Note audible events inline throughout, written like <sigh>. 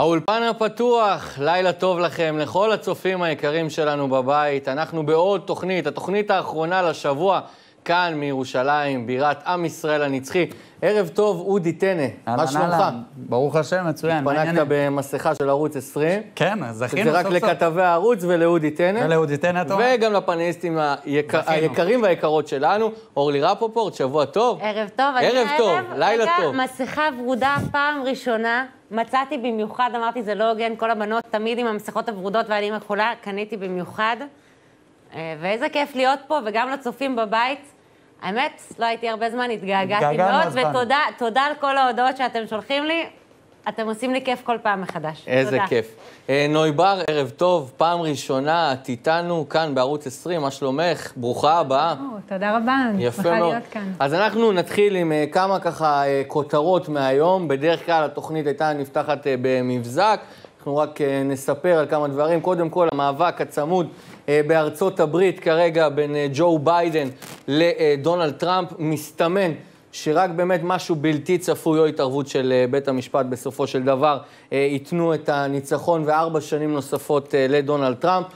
האולפן הפתוח, לילה טוב לכם, לכל הצופים היקרים שלנו בבית. אנחנו בעוד תוכנית, התוכנית האחרונה לשבוע, כאן מירושלים, בירת עם ישראל הנצחי. ערב טוב, אודי טנא, מה שלומך? ברוך השם, מצוין. התפנקת? במסכה של ערוץ 20. כן, אז זכינו זה רק סוף סוף. לכתבי הערוץ ולאודי טנא. ולאודי טנא, אתה אומר? וגם זכינו. היקרים והיקרות שלנו. אורלי רפופורט, שבוע טוב. ערב טוב. אני ערב טוב, לילה טוב. מסכה ורודה פעם ראשונה. מצאתי במיוחד, אמרתי, זה לא הוגן, כל הבנות תמיד עם המסכות הוורודות ואני עם הכחולה, קניתי במיוחד. אה, ואיזה כיף להיות פה, וגם לצופים בבית. האמת, לא הייתי הרבה זמן, התגעגעתי מאוד. ותודה תודה על כל ההודעות שאתם שולחים לי. אתם עושים לי כיף כל פעם מחדש. איזה תודה. כיף. אה, נוי בר, ערב טוב, פעם ראשונה את איתנו כאן בערוץ 20, מה שלומך? ברוכה הבאה. או, תודה רבה, אני יפה שמחה מאוד. להיות כאן. אז אנחנו נתחיל עם אה, כמה ככה אה, כותרות מהיום. בדרך כלל התוכנית הייתה נפתחת במבזק. אנחנו רק נספר על כמה דברים. קודם כל, המאבק הצמוד בארצות הברית כרגע בין ג'ו ביידן לדונלד טראמפ מסתמן. שרק באמת משהו בלתי צפוי או התערבות של אה, בית המשפט בסופו של דבר אה, ייתנו את הניצחון וארבע שנים נוספות אה, לדונלד טראמפ.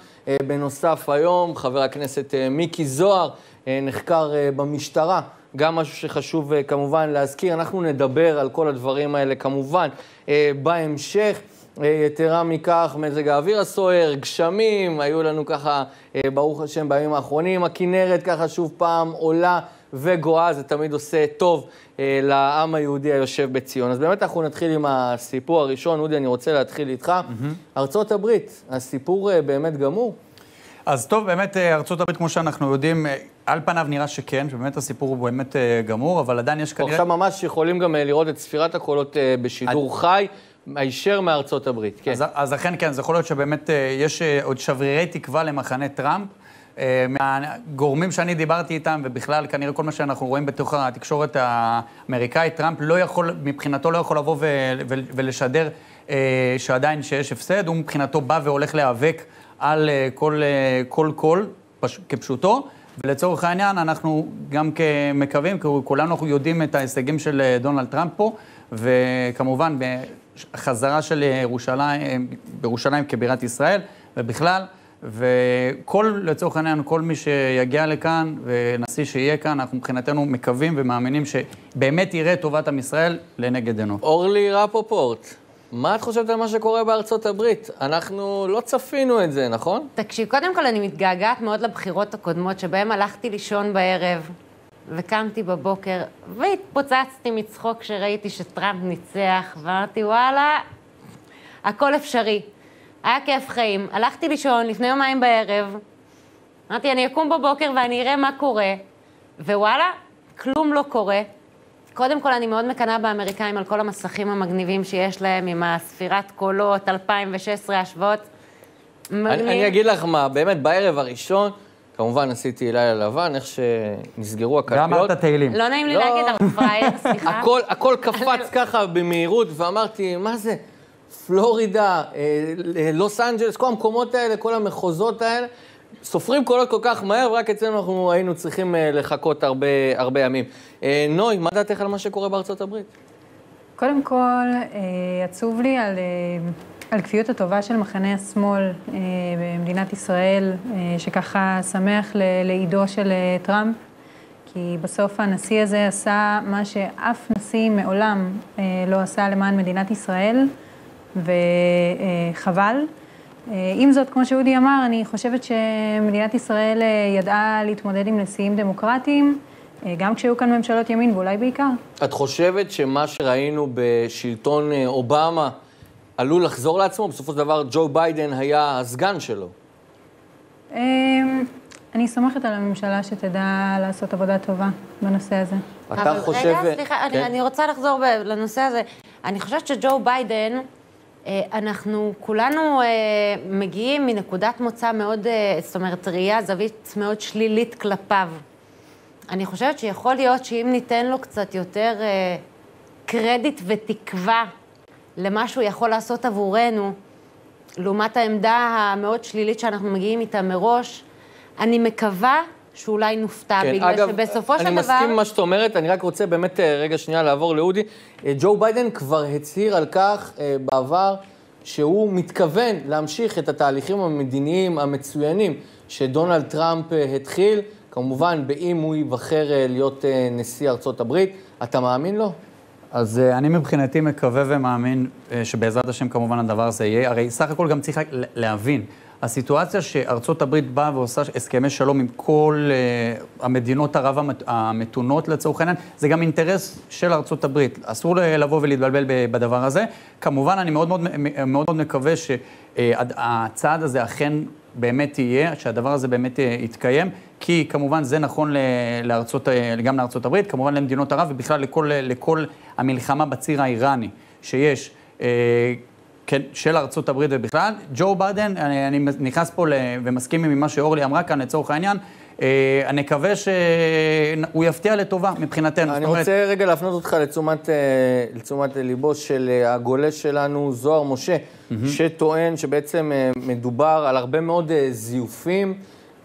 בנוסף היום, חבר הכנסת מיקי זוהר נחקר במשטרה. גם משהו שחשוב כמובן להזכיר, אנחנו נדבר על כל הדברים האלה כמובן בהמשך. יתרה מכך, מזג האוויר הסוער, גשמים, היו לנו ככה, ברוך השם, בימים האחרונים. הכנרת ככה שוב פעם עולה וגואה, זה תמיד עושה טוב אה, לעם היהודי היושב בציון. אז באמת אנחנו נתחיל עם הסיפור הראשון. אודי, אני רוצה להתחיל איתך. ארצות הברית, הסיפור אה, באמת גמור. אז טוב, באמת, אה, ארצות הברית, כמו שאנחנו יודעים, אה, על פניו נראה שכן, שבאמת הסיפור הוא באמת אה, גמור, אבל עדיין יש כנראה... עכשיו ממש יכולים גם לראות את ספירת הקולות בשידור חי, הישר מארצות הברית. כן. אז, אז אכן כן, זה יכול להיות שבאמת יש עוד שברירי תקווה למחנה טראמפ. אה, מהגורמים שאני דיברתי איתם, ובכלל, כנראה כל מה שאנחנו רואים בתוך התקשורת האמריקאית, טראמפ לא יכול, מבחינתו לא יכול לבוא ולשדר אה, שעדיין שיש הפסד, הוא מבחינתו בא והולך להיאבק על אה, כל קול, פש- כפשוטו. ולצורך העניין, אנחנו גם כמקווים, כי כולנו יודעים את ההישגים של דונלד טראמפ פה, וכמובן, חזרה של ירושלים, בירושלים כבירת ישראל, ובכלל, וכל, לצורך העניין, כל מי שיגיע לכאן, ונשיא שיהיה כאן, אנחנו מבחינתנו מקווים ומאמינים שבאמת יראה טובת עם ישראל לנגד עינו. אורלי רפופורט, מה את חושבת על מה שקורה בארצות הברית? אנחנו לא צפינו את זה, נכון? תקשיב, קודם כל אני מתגעגעת מאוד לבחירות הקודמות, שבהן הלכתי לישון בערב, וקמתי בבוקר, והתפוצצתי מצחוק כשראיתי שטראמפ ניצח, ואמרתי, וואלה, הכל אפשרי. היה כיף חיים. הלכתי לישון לפני יומיים בערב, אמרתי, אני אקום בבוקר ואני אראה מה קורה, ווואלה, כלום לא קורה. קודם כל, אני מאוד מקנאה באמריקאים על כל המסכים המגניבים שיש להם, עם הספירת קולות, 2016 השוואות. אני, אני אגיד לך מה, באמת, בערב הראשון, כמובן עשיתי לילה לבן, איך שנסגרו הקלפיות. ואמרת תהילים. לא נעים לי לא. להגיד, אבל פראייר, <laughs> סליחה. הכל, הכל קפץ ככה במהירות, ואמרתי, מה זה? פלורידה, אה, לוס אנג'לס, כל המקומות האלה, כל המחוזות האלה, סופרים קולות כל כך מהר, ורק אצלנו אנחנו היינו צריכים אה, לחכות הרבה, הרבה ימים. אה, נוי, מה דעתך על מה שקורה בארצות הברית? קודם כל, עצוב לי על, על כפיות הטובה של מחנה השמאל במדינת ישראל, שככה שמח ל- לאידו של טראמפ, כי בסוף הנשיא הזה עשה מה שאף נשיא מעולם לא עשה למען מדינת ישראל, וחבל. אה, עם זאת, כמו שאודי אמר, אני חושבת שמדינת ישראל אה, ידעה להתמודד עם נשיאים דמוקרטיים, אה, גם כשהיו כאן ממשלות ימין, ואולי בעיקר. את חושבת שמה שראינו בשלטון אובמה עלול לחזור לעצמו? בסופו של דבר, ג'ו ביידן היה הסגן שלו. אמ, אני סומכת על הממשלה שתדע לעשות עבודה טובה בנושא הזה. אתה חושב... רגע, סליחה, כן? אני, אני רוצה לחזור לנושא הזה. אני חושבת שג'ו ביידן, אנחנו כולנו אה, מגיעים מנקודת מוצא מאוד, אה, זאת אומרת, ראייה, זווית מאוד שלילית כלפיו. אני חושבת שיכול להיות שאם ניתן לו קצת יותר אה, קרדיט ותקווה למה שהוא יכול לעשות עבורנו, לעומת העמדה המאוד שלילית שאנחנו מגיעים איתה מראש, אני מקווה שאולי נופתע, כן, בגלל אגב, שבסופו של אני דבר... מסכים עם מה שאת אומרת, אני רק רוצה באמת אה, רגע שנייה לעבור לאודי. אה, ג'ו ביידן כבר הצהיר על כך אה, בעבר שהוא מתכוון להמשיך את התהליכים המדיניים המצוינים שדונלד טראמפ התחיל, כמובן, באם הוא ייבחר להיות נשיא ארצות הברית. אתה מאמין לו? אז אני מבחינתי מקווה ומאמין שבעזרת השם כמובן הדבר הזה יהיה. הרי סך הכל גם צריך להבין, הסיטואציה שארצות הברית באה ועושה הסכמי שלום עם כל uh, המדינות ערב המתונות לצורך העניין, זה גם אינטרס של ארצות הברית. אסור לבוא ולהתבלבל בדבר הזה. כמובן, אני מאוד מאוד, מאוד, מאוד מקווה שהצעד uh, הזה אכן באמת יהיה, שהדבר הזה באמת uh, יתקיים, כי כמובן זה נכון לארצות, גם לארצות הברית, כמובן למדינות ערב ובכלל לכל, לכל המלחמה בציר האיראני שיש. כן, של ארצות הברית ובכלל. ג'ו ביידן, אני, אני נכנס פה ומסכים עם מה שאורלי אמרה כאן לצורך העניין. אה, אני מקווה שהוא יפתיע לטובה מבחינתנו. אני רוצה רגע להפנות אותך לתשומת, אה, לתשומת ליבו של אה, הגולש שלנו, זוהר משה, mm-hmm. שטוען שבעצם מדובר על הרבה מאוד זיופים,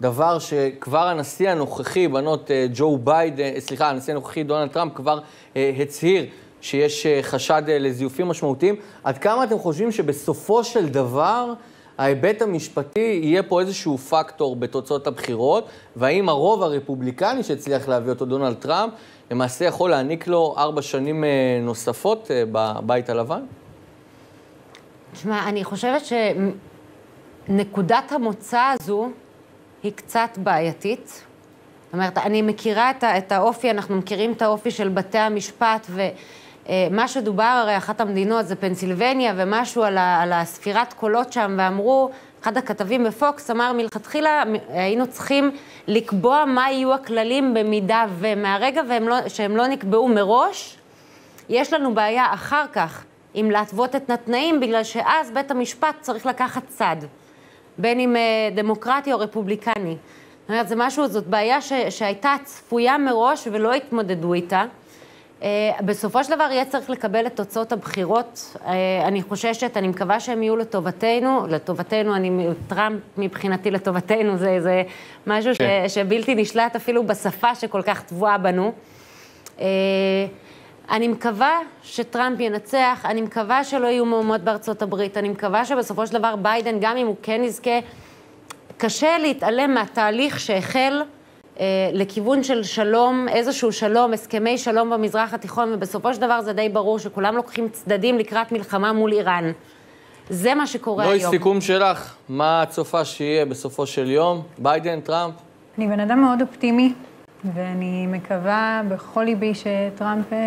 דבר שכבר הנשיא הנוכחי, בנות ג'ו ביידן, סליחה, הנשיא הנוכחי דונלד טראמפ כבר הצהיר שיש אה, חשד אה, לזיופים משמעותיים. עד כמה אתם חושבים שבסופו של דבר ההיבט המשפטי יהיה פה איזשהו פקטור בתוצאות הבחירות, והאם הרוב הרפובליקני שהצליח להביא אותו דונלד טראמפ, למעשה יכול להעניק לו ארבע שנים אה, נוספות בבית הלבן? תשמע, אני חושבת שנקודת המוצא הזו היא קצת בעייתית. זאת אומרת, אני מכירה את האופי, אנחנו מכירים את האופי של בתי המשפט, ו... אה, מה שדובר, הרי אחת המדינות זה פנסילבניה, ומשהו על, ה, על הספירת קולות שם, ואמרו, אחד הכתבים בפוקס אמר, מלכתחילה היינו צריכים לקבוע מה יהיו הכללים במידה ומהרגע לא, שהם לא נקבעו מראש, יש לנו בעיה אחר כך עם להתוות את התנאים, בגלל שאז בית המשפט צריך לקחת צד, בין אם אה, דמוקרטי או רפובליקני. זאת אומרת, זה משהו, זאת בעיה ש, שהייתה צפויה מראש ולא התמודדו איתה. אה, בסופו של דבר יהיה צריך לקבל את תוצאות הבחירות. אה, אני חוששת, אני מקווה שהם יהיו לטובתנו, לטובתנו, אני, טראמפ מבחינתי לטובתנו, זה, זה משהו כן. ש, שבלתי נשלט אפילו בשפה שכל כך טבועה בנו. אה, אני מקווה שטראמפ ינצח, אני מקווה שלא יהיו מהומות בארצות הברית, אני מקווה שבסופו של דבר ביידן, גם אם הוא כן יזכה, קשה להתעלם מהתהליך שהחל. אה, לכיוון של שלום, איזשהו שלום, הסכמי שלום במזרח התיכון, ובסופו של דבר זה די ברור שכולם לוקחים צדדים לקראת מלחמה מול איראן. זה מה שקורה לא היום. לא, סיכום שלך, מה את צופה שיהיה בסופו של יום? ביידן, טראמפ? אני בן אדם מאוד אופטימי, ואני מקווה בכל ליבי שטראמפ אה,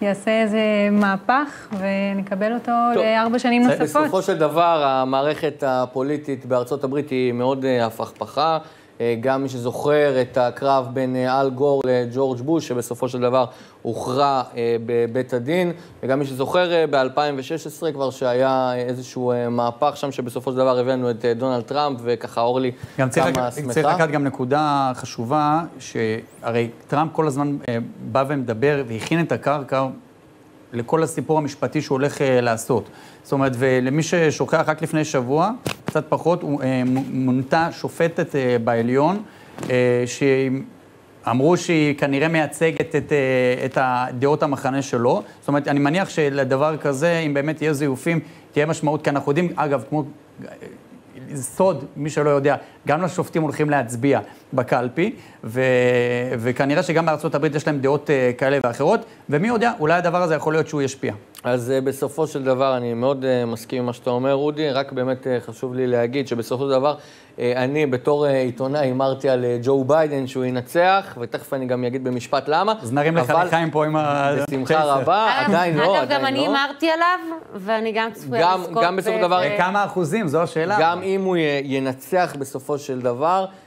יעשה איזה מהפך ונקבל אותו טוב. לארבע שנים נוספות. בסופו של דבר, המערכת הפוליטית בארצות הברית היא מאוד אה, הפכפכה. אה, גם מי שזוכר את הקרב בין אה, אל גור לג'ורג' בוש, שבסופו של דבר הוכרע אה, בבית הדין, וגם מי שזוכר ב-2016 כבר שהיה איזשהו מהפך שם, שבסופו של דבר הבאנו את דונלד טראמפ, וככה אורלי כמה שמחה. צריך לקחת גם נקודה חשובה, שהרי טראמפ כל הזמן בא ומדבר והכין את הקרקע לכל הסיפור המשפטי שהוא הולך לעשות. זאת אומרת, ולמי ששוכח, רק לפני שבוע, קצת פחות, אה, מונתה שופטת אה, בעליון, אה, שאמרו שהיא כנראה מייצגת את, את הדעות המחנה שלו. זאת אומרת, אני מניח שלדבר כזה, אם באמת יהיה זיופים, תהיה משמעות, כי אנחנו יודעים, אגב, כמו סוד, מי שלא יודע, גם לשופטים הולכים להצביע בקלפי, ו, וכנראה שגם הברית יש להם דעות uh, כאלה ואחרות, ומי יודע, אולי הדבר הזה יכול להיות שהוא ישפיע. אז uh, בסופו של דבר, אני מאוד uh, מסכים עם מה שאתה אומר, אודי, רק באמת uh, חשוב לי להגיד שבסופו של דבר, אני בתור עיתונאי הימרתי על ג'ו ביידן שהוא ינצח, ותכף אני גם אגיד במשפט למה. אז נרים לך לחיים פה עם ה... בשמחה רבה, עדיין לא, עדיין לא. אגב, גם אני הימרתי עליו, ואני גם צפויה לזכות... גם בסופו של דבר... כמה אחוזים, זו השאלה. גם אם הוא ינצח בסופו של דבר, אה,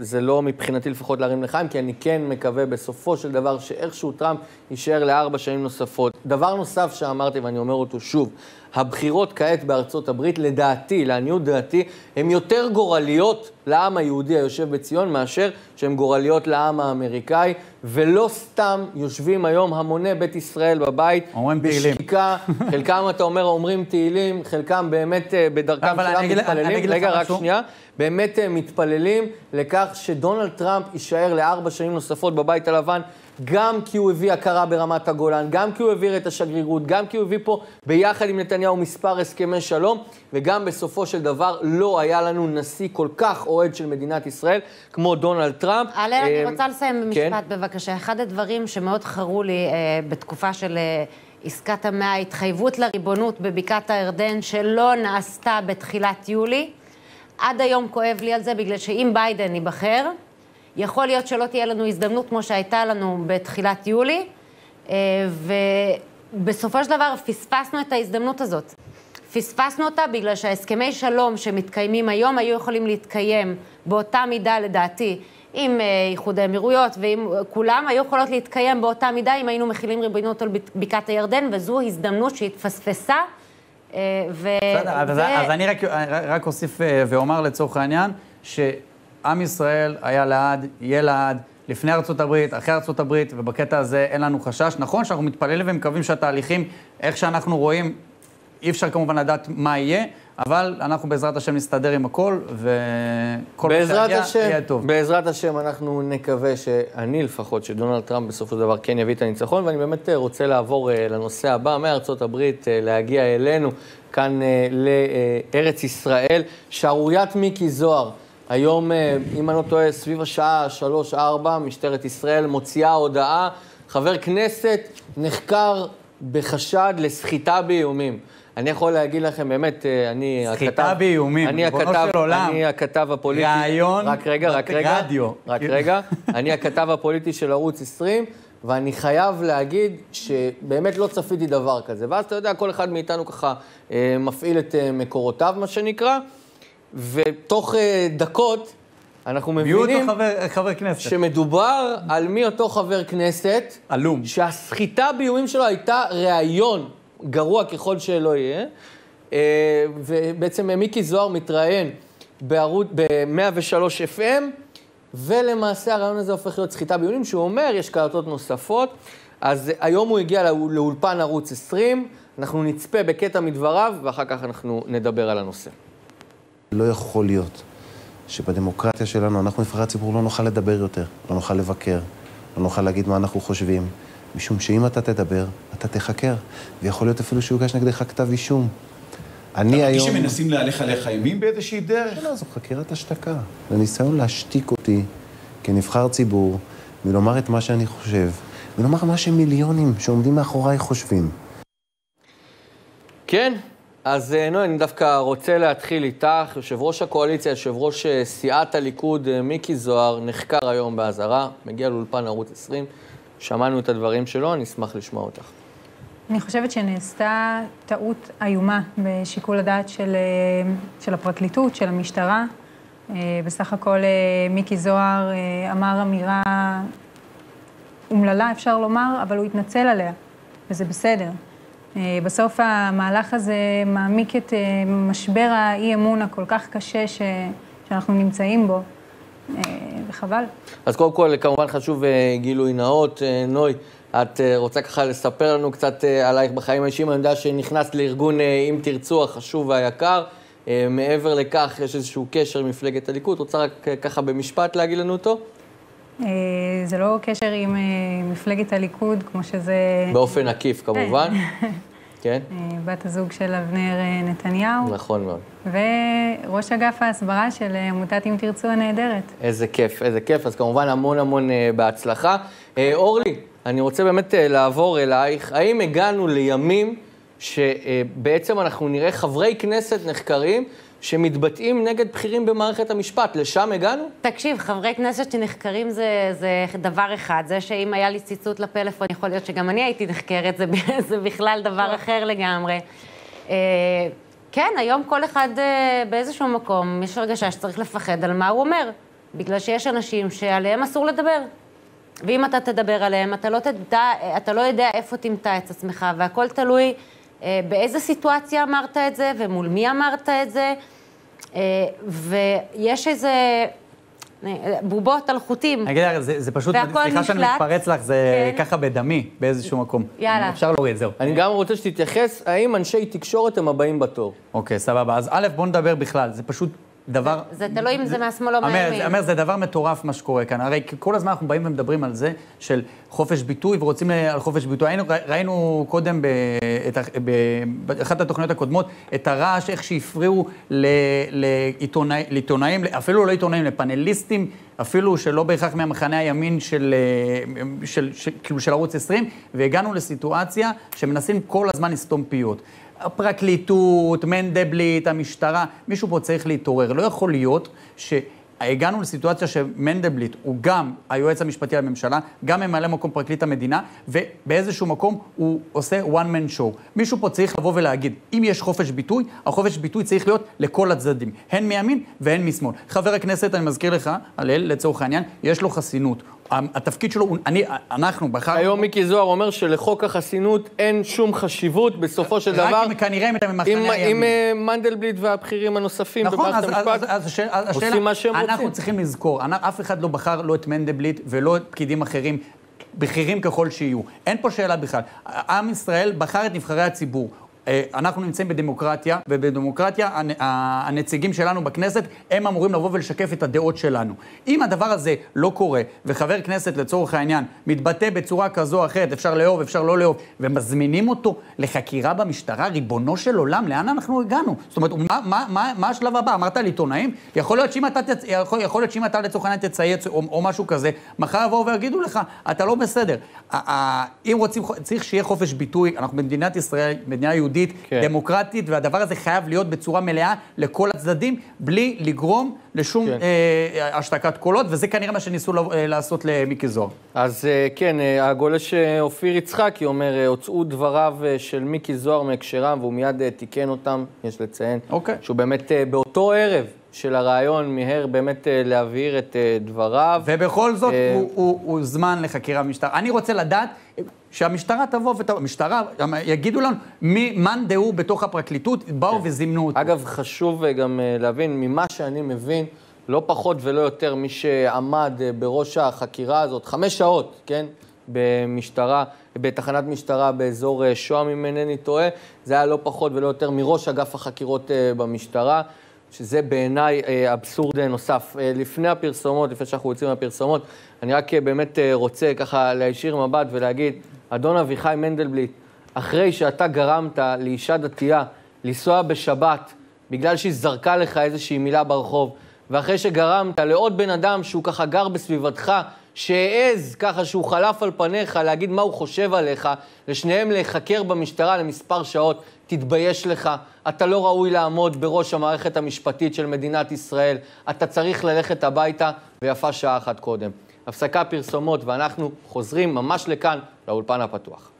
זה לא מבחינתי לפחות להרים לחיים, כי אני כן מקווה בסופו של דבר שאיכשהו טראמפ יישאר לארבע שנים נוספות. דבר נוסף שאמרתי, ואני אומר אותו שוב, הבחירות כעת בארצות הברית, לדעתי, לעניות דעתי, הן יותר גורליות לעם היהודי היושב בציון מאשר שהן גורליות לעם האמריקאי, ולא סתם יושבים היום המוני בית ישראל בבית, אומרים בשקיקה, <laughs> חלקם, אתה אומר, אומרים תהילים, חלקם באמת אה, בדרכם שלם מתפללים. רגע, רק שנייה. באמת אה, מתפללים לכך שדונלד טראמפ יישאר לארבע שנים נוספות בבית הלבן, גם כי הוא הביא הכרה ברמת הגולן, גם כי הוא העביר את השגרירות, גם כי הוא הביא פה ביחד עם נתניהו מספר הסכמי שלום, וגם בסופו של דבר לא היה לנו נשיא כל כך אוהד של מדינת ישראל כמו דונלד טראמפ. אלן, אני אה, רוצה לסיים כן. במשפט, בבקשה. אחד הדברים שמאוד חרו לי אה, בתקופה של אה, עסקת המאה, ההתחייבות לריבונות בבקעת הירדן, שלא נעשתה בתחילת יולי. עד היום כואב לי על זה, בגלל שאם ביידן ייבחר, יכול להיות שלא תהיה לנו הזדמנות כמו שהייתה לנו בתחילת יולי, אה, ובסופו של דבר פספסנו את ההזדמנות הזאת. פספסנו אותה בגלל שההסכמי שלום שמתקיימים היום היו יכולים להתקיים באותה מידה, לדעתי, עם אה, איחוד האמירויות ועם כולם, היו יכולות להתקיים באותה מידה אם היינו מכילים ריבונות על בק- בקעת הירדן, וזו הזדמנות שהתפספסה. אה, ו... בסדר, אז, אני רק, רק אוסיף אה, ואומר לצורך העניין, שעם ישראל היה לעד, יהיה לעד, לפני ארצות הברית, אחרי ארצות הברית, ובקטע הזה אין לנו חשש. נכון שאנחנו מתפללים ומקווים שהתהליכים, איך שאנחנו רואים, אי אפשר כמובן לדעת מה יהיה, אבל אנחנו בעזרת השם נסתדר עם הכל, וכל מה שיגיע השם, יהיה טוב. בעזרת השם אנחנו נקווה שאני לפחות, שדונלד טראמפ בסופו של דבר כן יביא את הניצחון, ואני באמת אה, רוצה לעבור אה, לנושא הבא, מארצות הברית, אה, להגיע אלינו, כאן לארץ ישראל. שערוריית מיקי זוהר, היום, אם אני לא טועה, סביב השעה 3-4, משטרת ישראל מוציאה הודעה, חבר כנסת נחקר בחשד לסחיטה באיומים. אני יכול להגיד לכם, באמת, אה, אני סחיטה באיומים, אני ריבונו הכתב, של עולם. אני הכתב הפוליטי. ראיון רק רגע, רק רגע. ברדיו. רק רגע. <laughs> אני הכתב הפוליטי של ערוץ 20, ואני חייב להגיד שבאמת לא צפיתי דבר כזה. ואז אתה יודע, כל אחד מאיתנו ככה אה, מפעיל את אה, מקורותיו, מה שנקרא, ותוך אה, דקות אנחנו מבינים חבר, חבר כנסת? שמדובר על מי אותו חבר כנסת, עלום. שהסחיטה באיומים שלו הייתה ראיון, גרוע ככל שלא יהיה, אה, ובעצם מיקי זוהר מתראיין בערוץ, ב-103 FM, ולמעשה הרעיון הזה הופך להיות סחיטה באיומים, שהוא אומר, יש קלטות נוספות, אז היום הוא הגיע לאול- לאולפן ערוץ 20, אנחנו נצפה בקטע מדבריו, ואחר כך אנחנו נדבר על הנושא. לא יכול להיות שבדמוקרטיה שלנו, אנחנו נבחרי הציבור לא נוכל לדבר יותר, לא נוכל לבקר, לא נוכל להגיד מה אנחנו חושבים, משום שאם אתה תדבר, אתה תחקר, ויכול להיות אפילו שיוגש נגדך כתב אישום. אני אתה מרגיש היום... שמנסים להלך עליך אימים באיזושהי דרך? לא, זו חקירת השתקה. זה ניסיון להשתיק אותי כנבחר ציבור, מלומר את מה שאני חושב, ולומר מה שמיליונים שעומדים מאחוריי חושבים. כן, אז אה, נוי, אני דווקא רוצה להתחיל איתך. יושב ראש הקואליציה, יושב ראש אה, סיעת הליכוד, אה, מיקי זוהר, נחקר היום באזהרה, מגיע לאולפן ערוץ 20. שמענו את הדברים שלו, אני אשמח לשמוע אותך. אני חושבת שנעשתה טעות איומה בשיקול הדעת של, אה, של הפרקליטות, של המשטרה. אה, בסך הכל אה, מיקי זוהר אמר אמירה אומללה, אפשר לומר, אבל הוא התנצל עליה, וזה בסדר. בסוף המהלך הזה מעמיק את משבר האי-אמון הכל כך קשה ש, שאנחנו נמצאים בו, וחבל. אז קודם כל, כמובן חשוב אה, גילוי נאות. אה, נוי, את אה, רוצה ככה לספר לנו קצת אה, עלייך בחיים האישיים? אני יודע שנכנסת לארגון אה, אם תרצו, החשוב והיקר. אה, מעבר לכך, יש איזשהו קשר עם מפלגת הליכוד. רוצה רק אה, ככה במשפט להגיד לנו אותו? אה, זה לא קשר עם אה, מפלגת הליכוד, כמו שזה... באופן עקיף, כמובן. <laughs> כן, אה, בת הזוג של אבנר אה, נתניהו, נכון מאוד. וראש אגף ההסברה של אה, עמותת אם תרצו הנהדרת. איזה כיף, איזה כיף. אז כמובן המון המון בהצלחה. אורלי, אני רוצה באמת לעבור אלייך. האם הגענו לימים שבעצם אנחנו נראה חברי כנסת נחקרים שמתבטאים נגד בכירים במערכת המשפט? לשם הגענו? תקשיב, חברי כנסת שנחקרים זה, זה דבר אחד. זה שאם היה לי ציטוט לפלאפון, יכול להיות שגם אני הייתי נחקרת, זה, <laughs> זה בכלל דבר אחר לגמרי. אה, כן, היום כל אחד אה, באיזשהו מקום, יש הרגשה שצריך לפחד על מה הוא אומר. בגלל שיש אנשים שעליהם אסור לדבר. ואם אתה תדבר עליהם, אתה לא, תדע, אתה לא יודע איפה תמצא את עצמך, והכל תלוי אה, באיזה סיטואציה אמרת את זה, ומול מי אמרת את זה. אה, ויש איזה אה, בובות על חוטים. אני אגיד לך, זה, זה פשוט, סליחה שאני. מתפרץ לך, זה כן. ככה בדמי, באיזשהו מקום. יאללה. אפשר להוריד, זהו. אני גם רוצה שתתייחס, האם אנשי תקשורת הם הבאים בתור? אוקיי, סבבה. אז א', בוא נדבר בכלל. זה פשוט דבר... זה תלוי אם זה מהשמאל או מהימין. זה- אמר, זה דבר מטורף מה שקורה כאן. הרי כל הזמן אנחנו באים ומדברים על זה של חופש ביטוי ורוצים על חופש ביטוי. היינו, ראינו קודם באחת התוכניות הקודמות את הרעש, איך שהפריעו לעיתונאים, אפילו לא עיתונאים, לפאנליסטים, אפילו שלא בהכרח מהמחנה הימין של, אה, של, של, כאילו של ערוץ 20, והגענו לסיטואציה שמנסים כל הזמן לסתום פיות. הפרקליטות, מנדלבליט, המשטרה, מישהו פה צריך להתעורר. לא יכול להיות שהגענו לסיטואציה שמנדלבליט הוא גם היועץ המשפטי לממשלה, גם ממלא מקום פרקליט המדינה, ובאיזשהו מקום הוא עושה one man show. מישהו פה צריך לבוא ולהגיד, אם יש חופש ביטוי, החופש ביטוי צריך להיות לכל הצדדים, הן מימין והן משמאל. חבר הכנסת, אני מזכיר לך, הלל, לצורך העניין, יש לו חסינות. התפקיד שלו, אני, אנחנו בחרנו... היום מיקי זוהר אומר שלחוק החסינות אין שום חשיבות בסופו של דבר. רק אם כנראה אם אתה ממחנה הימין. עם אה, מנדלבליט והבכירים הנוספים נכון, במערכת המשפט. אז, אז אז השאלה, עושים מה שהם אנחנו רוצים. צריכים לזכור, אנ- אף אחד לא בחר לא את מנדלבליט ולא את פקידים אחרים, בכירים ככל שיהיו. אין פה שאלה בכלל. עם ישראל בחר את נבחרי הציבור. אה, אנחנו נמצאים בדמוקרטיה, ובדמוקרטיה הנציגים שלנו בכנסת, הם אמורים לבוא ולשקף את הדעות שלנו. אם הדבר הזה לא קורה, וחבר כנסת לצורך העניין מתבטא בצורה כזו או אחרת, אפשר לאהוב, אפשר לא לאהוב, ומזמינים אותו לחקירה במשטרה, ריבונו של עולם, לאן אנחנו הגענו? זאת אומרת, מה, מה, מה, מה השלב הבא? אמרת על עיתונאים? יכול להיות שאם אתה, תצ... יכול, יכול להיות שאם אתה לצורך העניין תצייץ או, או משהו כזה, מחר יבואו ויגידו לך, אתה לא בסדר. אם רוצים, צריך שיהיה חופש ביטוי, אנחנו במדינת ישראל, מדינה יהודית, כן. דמוקרטית, והדבר הזה חייב להיות בצורה מלאה לכל הצדדים, בלי לגרום לשום כן. אה, השתקת קולות, וזה כנראה מה שניסו ל- אה, לעשות למיקי זוהר. אז אה, כן, אה, הגולש אה, אופיר יצחקי אומר, אה, הוצאו דבריו אה, של מיקי זוהר מהקשרם, והוא מיד אה, תיקן אותם, יש לציין. אוקיי. שהוא באמת אה, באותו ערב של הראיון מיהר באמת אה, להבהיר את אה, דבריו. ובכל זאת, אה, הוא, הוא, הוא זמן לחקירה במשטרה. אני רוצה לדעת שהמשטרה תבוא ות... המשטרה, יגידו לנו מי, מאן דהוא בתוך הפרקליטות, באו וזימנו אותו. אגב, חשוב גם להבין, ממה שאני מבין, לא פחות ולא יותר, מי שעמד בראש החקירה הזאת, חמש שעות, כן? במשטרה, בתחנת משטרה באזור שוהם, אם אינני טועה, זה היה לא פחות ולא יותר מראש אגף החקירות במשטרה, שזה בעיניי אה, אבסורד נוסף. אה, לפני הפרסומות, לפני שאנחנו יוצאים מהפרסומות, אני רק אה, באמת רוצה ככה להישיר מבט ולהגיד, אדון אביחי מנדלבליט, אחרי שאתה גרמת לאישה דתייה לנסוע בשבת בגלל שהיא זרקה לך איזושהי מילה ברחוב, ואחרי שגרמת לעוד בן אדם שהוא ככה גר בסביבתך, שהעז ככה שהוא חלף על פניך להגיד מה הוא חושב עליך, לשניהם להיחקר במשטרה למספר שעות, תתבייש לך. אתה לא ראוי לעמוד בראש המערכת המשפטית של מדינת ישראל. אתה צריך ללכת הביתה, ויפה שעה אחת קודם. הפסקה פרסומות, ואנחנו חוזרים ממש לכאן, לאולפן הפתוח.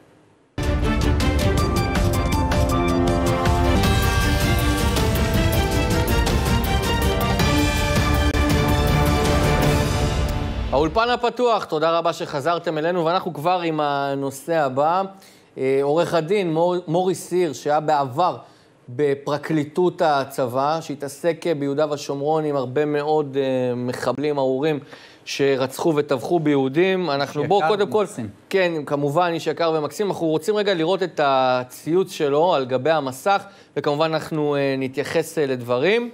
האולפן הפתוח, תודה רבה שחזרתם אלינו, ואנחנו כבר עם הנושא הבא. אה, עורך הדין מור, מוריס סיר, שהיה בעבר בפרקליטות הצבא, שהתעסק אה, ביהודה ושומרון עם הרבה מאוד אה, מחבלים ארורים שרצחו וטבחו ביהודים. אנחנו בואו קודם כל. כן, כמובן, איש יקר ומקסים. אנחנו רוצים רגע לראות את הציוץ שלו על גבי המסך, וכמובן אנחנו אה, נתייחס אה, לדברים.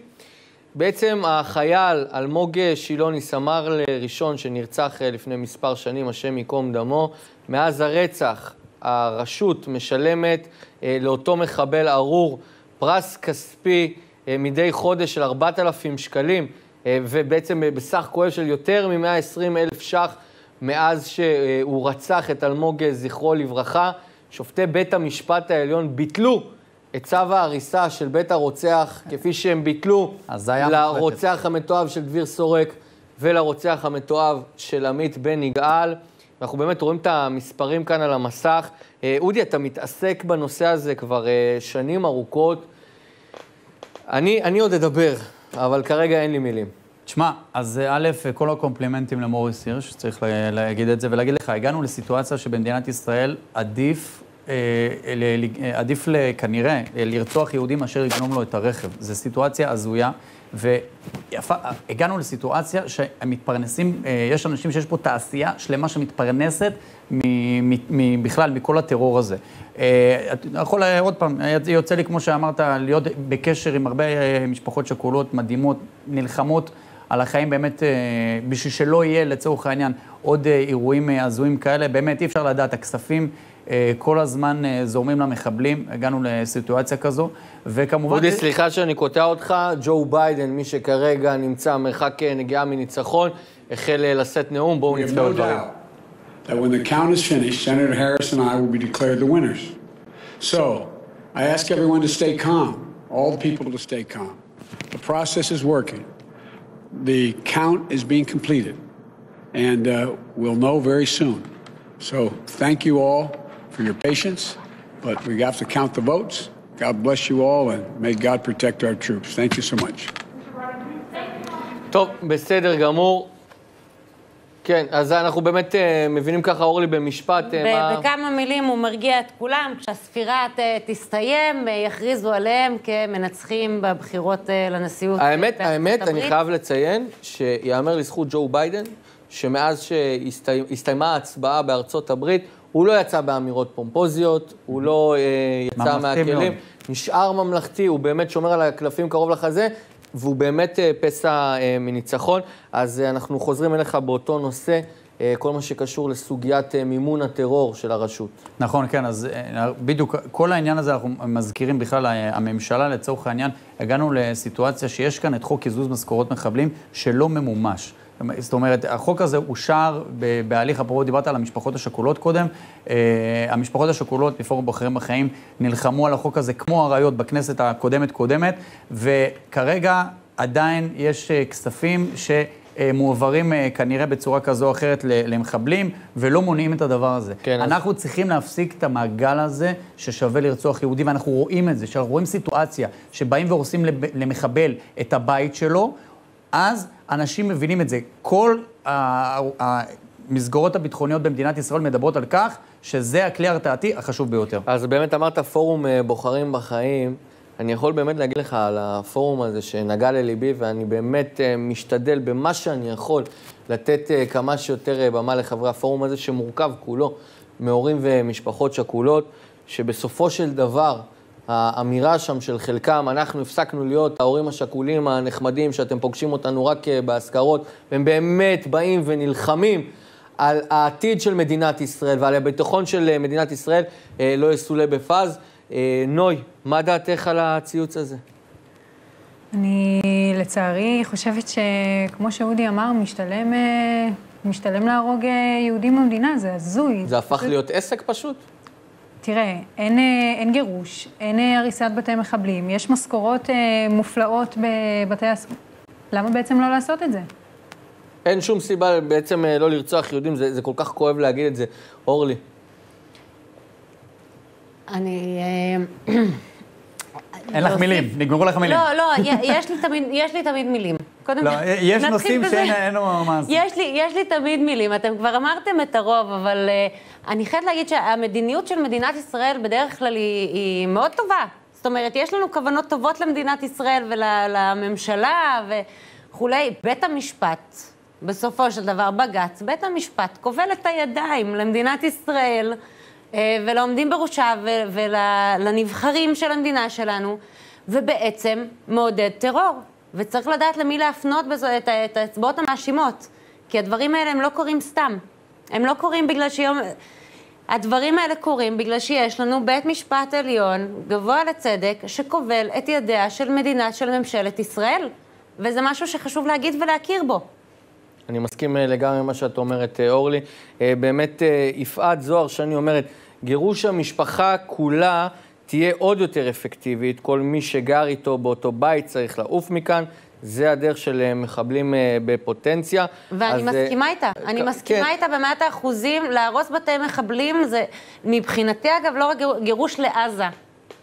בעצם החייל אלמוג שילוני, סמ"ר ראשון שנרצח לפני מספר שנים, השם ייקום דמו, מאז הרצח הרשות משלמת אה, לאותו מחבל ארור פרס כספי אה, מדי חודש של 4,000 שקלים, אה, ובעצם בסך כולל של יותר מ-120 אלף ש"ח מאז שהוא רצח את אלמוג זכרו לברכה. שופטי בית המשפט העליון ביטלו את צו ההריסה של בית הרוצח, כפי שהם ביטלו. לרוצח המתועב של דביר סורק ולרוצח המתועב של עמית בן יגאל. אנחנו באמת רואים את המספרים כאן על המסך. אה, אודי, אתה מתעסק בנושא הזה כבר אה, שנים ארוכות. אני, אני עוד אדבר, אבל כרגע אין לי מילים. תשמע, אז אה, א', כל הקומפלימנטים למוריס הירש, שצריך לה- להגיד את זה, ולהגיד לך, הגענו לסיטואציה שבמדינת ישראל עדיף, עדיף כנראה אה, לרצוח יהודי מאשר לגנוב לו את הרכב. זו סיטואציה הזויה, והגענו לסיטואציה שהם מתפרנסים, אה, יש אנשים שיש פה תעשייה שלמה שמתפרנסת בכלל, מכל הטרור הזה. אה, אתה יכול אה, עוד פעם, יוצא לי, כמו שאמרת, להיות בקשר עם הרבה משפחות שכולות מדהימות, נלחמות על החיים באמת, בשביל שלא יהיה, לצורך העניין, עוד אירועים הזויים כאלה. באמת, אי אפשר לדעת, הכספים כל הזמן אה, זורמים למחבלים, הגענו לסיטואציה כזו, וכמובן... אודי, סליחה שאני קוטע אותך, ג'ו ביידן, מי שכרגע נמצא מרחק אה, נגיעה מניצחון, החל אה, לשאת נאום, בואו נצפה no doubt that when the count is finished, Senator Harris and I will be declared the winners. So, I ask everyone to stay calm, all the people to stay calm. The process is working. The count is being completed, and uh, we'll know very soon. So, thank you all for your patience, but we have to count the votes. God bless you all, and may God protect our troops. Thank you so much. טוב, בסדר גמור. כן, אז אנחנו באמת אה, מבינים ככה, אורלי, במשפט, אה, מה... בכמה מילים הוא מרגיע את כולם, כשהספירה ת- תסתיים, אה, יכריזו עליהם כמנצחים בבחירות אה, לנשיאות. האמת, האמת, אני. חייב לציין שיאמר לזכות ג'ו ביידן, שמאז שהסתיימה ההצבעה בארצות הברית, הוא לא יצא באמירות פומפוזיות, הוא לא אה, יצא מהכלים, מאוד. נשאר ממלכתי, הוא באמת שומר על הקלפים קרוב לחזה, והוא באמת אה, פסע אה, מניצחון. אז אה, אנחנו חוזרים אליך באותו נושא, כל מה שקשור לסוגיית מימון הטרור של הרשות. נכון, כן, אז בדיוק, כל העניין הזה, אנחנו מזכירים בכלל, הממשלה לצורך העניין, הגענו לסיטואציה שיש כאן את חוק קיזוז משכורות מחבלים שלא ממומש. זאת אומרת, החוק הזה אושר בהליך, אפרופו דיברת על המשפחות השכולות קודם, אה, המשפחות השכולות מפורום בוחרים בחיים נלחמו על החוק הזה כמו אריות בכנסת הקודמת-קודמת, וכרגע עדיין יש אה, כספים ש... אה, מועברים אה, כנראה בצורה כזו או אחרת למחבלים, ולא מונעים את הדבר הזה. כן, אז- אנחנו צריכים להפסיק את המעגל הזה ששווה לרצוח יהודי, ואנחנו רואים את זה, שאנחנו רואים סיטואציה שבאים והורסים למחבל את הבית שלו, אז אנשים מבינים את זה. כל המסגרות הביטחוניות במדינת ישראל מדברות על כך שזה הכלי ההרתעתי החשוב ביותר. אז באמת אמרת פורום אה, בוחרים בחיים. אני יכול באמת להגיד לך על הפורום הזה שנגע לליבי, ואני באמת אה, משתדל במה שאני יכול לתת אה, כמה שיותר במה לחברי הפורום הזה, שמורכב כולו מהורים ומשפחות שכולות, שבסופו של דבר, האמירה שם של חלקם, אנחנו הפסקנו להיות ההורים השכולים הנחמדים, שאתם פוגשים אותנו רק אה, באזכרות, והם באמת באים ונלחמים על העתיד של מדינת ישראל ועל הביטחון של אה, מדינת ישראל אה, לא יסולא בפז. אה, נוי, מה דעתך על הציוץ הזה? אני לצערי חושבת שכמו שאודי אמר, משתלם, משתלם להרוג יהודים במדינה, זה הזוי. זה הפך פשוט- להיות עסק פשוט? תראה, אין, אה, אין גירוש, אין אה, הריסת בתי מחבלים, יש משכורות אה, מופלאות בבתי הס... למה בעצם לא לעשות את זה? אין שום סיבה בעצם אה, לא לרצוח יהודים, זה, זה כל כך כואב להגיד את זה. אורלי, אני... אין לך מילים, נגמרו לך מילים. לא, לא, יש לי תמיד, יש לי תמיד מילים. קודם לא, כל, יש נתחיל נושאים. שאין אין לו מה לעשות. יש לי, יש לי תמיד מילים, אתם כבר אמרתם את הרוב, אבל uh, אני חייבת להגיד שהמדיניות של מדינת ישראל בדרך כלל היא, היא מאוד טובה. זאת אומרת, יש לנו כוונות טובות למדינת ישראל ולממשלה וכולי. בית המשפט, בסופו של דבר, בג"ץ, בית המשפט כובל את הידיים למדינת ישראל ולעומדים בראשה ולנבחרים של המדינה שלנו, ובעצם מעודד טרור. וצריך לדעת למי להפנות בזו את, את האצבעות המאשימות, כי הדברים האלה הם לא קורים סתם. הם לא קורים בגלל שיום... הדברים האלה קורים בגלל שיש לנו בית משפט עליון גבוה לצדק שכובל את ידיה של מדינה של ממשלת ישראל. וזה משהו שחשוב להגיד ולהכיר בו. אני מסכים אה, לגמרי עם מה שאת אומרת, אה, אורלי. אה, באמת, יפעת זוהר, שאני אומרת, גירוש המשפחה כולה תהיה עוד יותר אפקטיבית. כל מי שגר איתו באותו בית צריך לעוף מכאן. זה הדרך של מחבלים בפוטנציה. ואני אז, מסכימה איתה. אני כן. מסכימה איתה במאת האחוזים. להרוס בתי מחבלים זה, מבחינתי אגב, לא רק גיר- גירוש לעזה.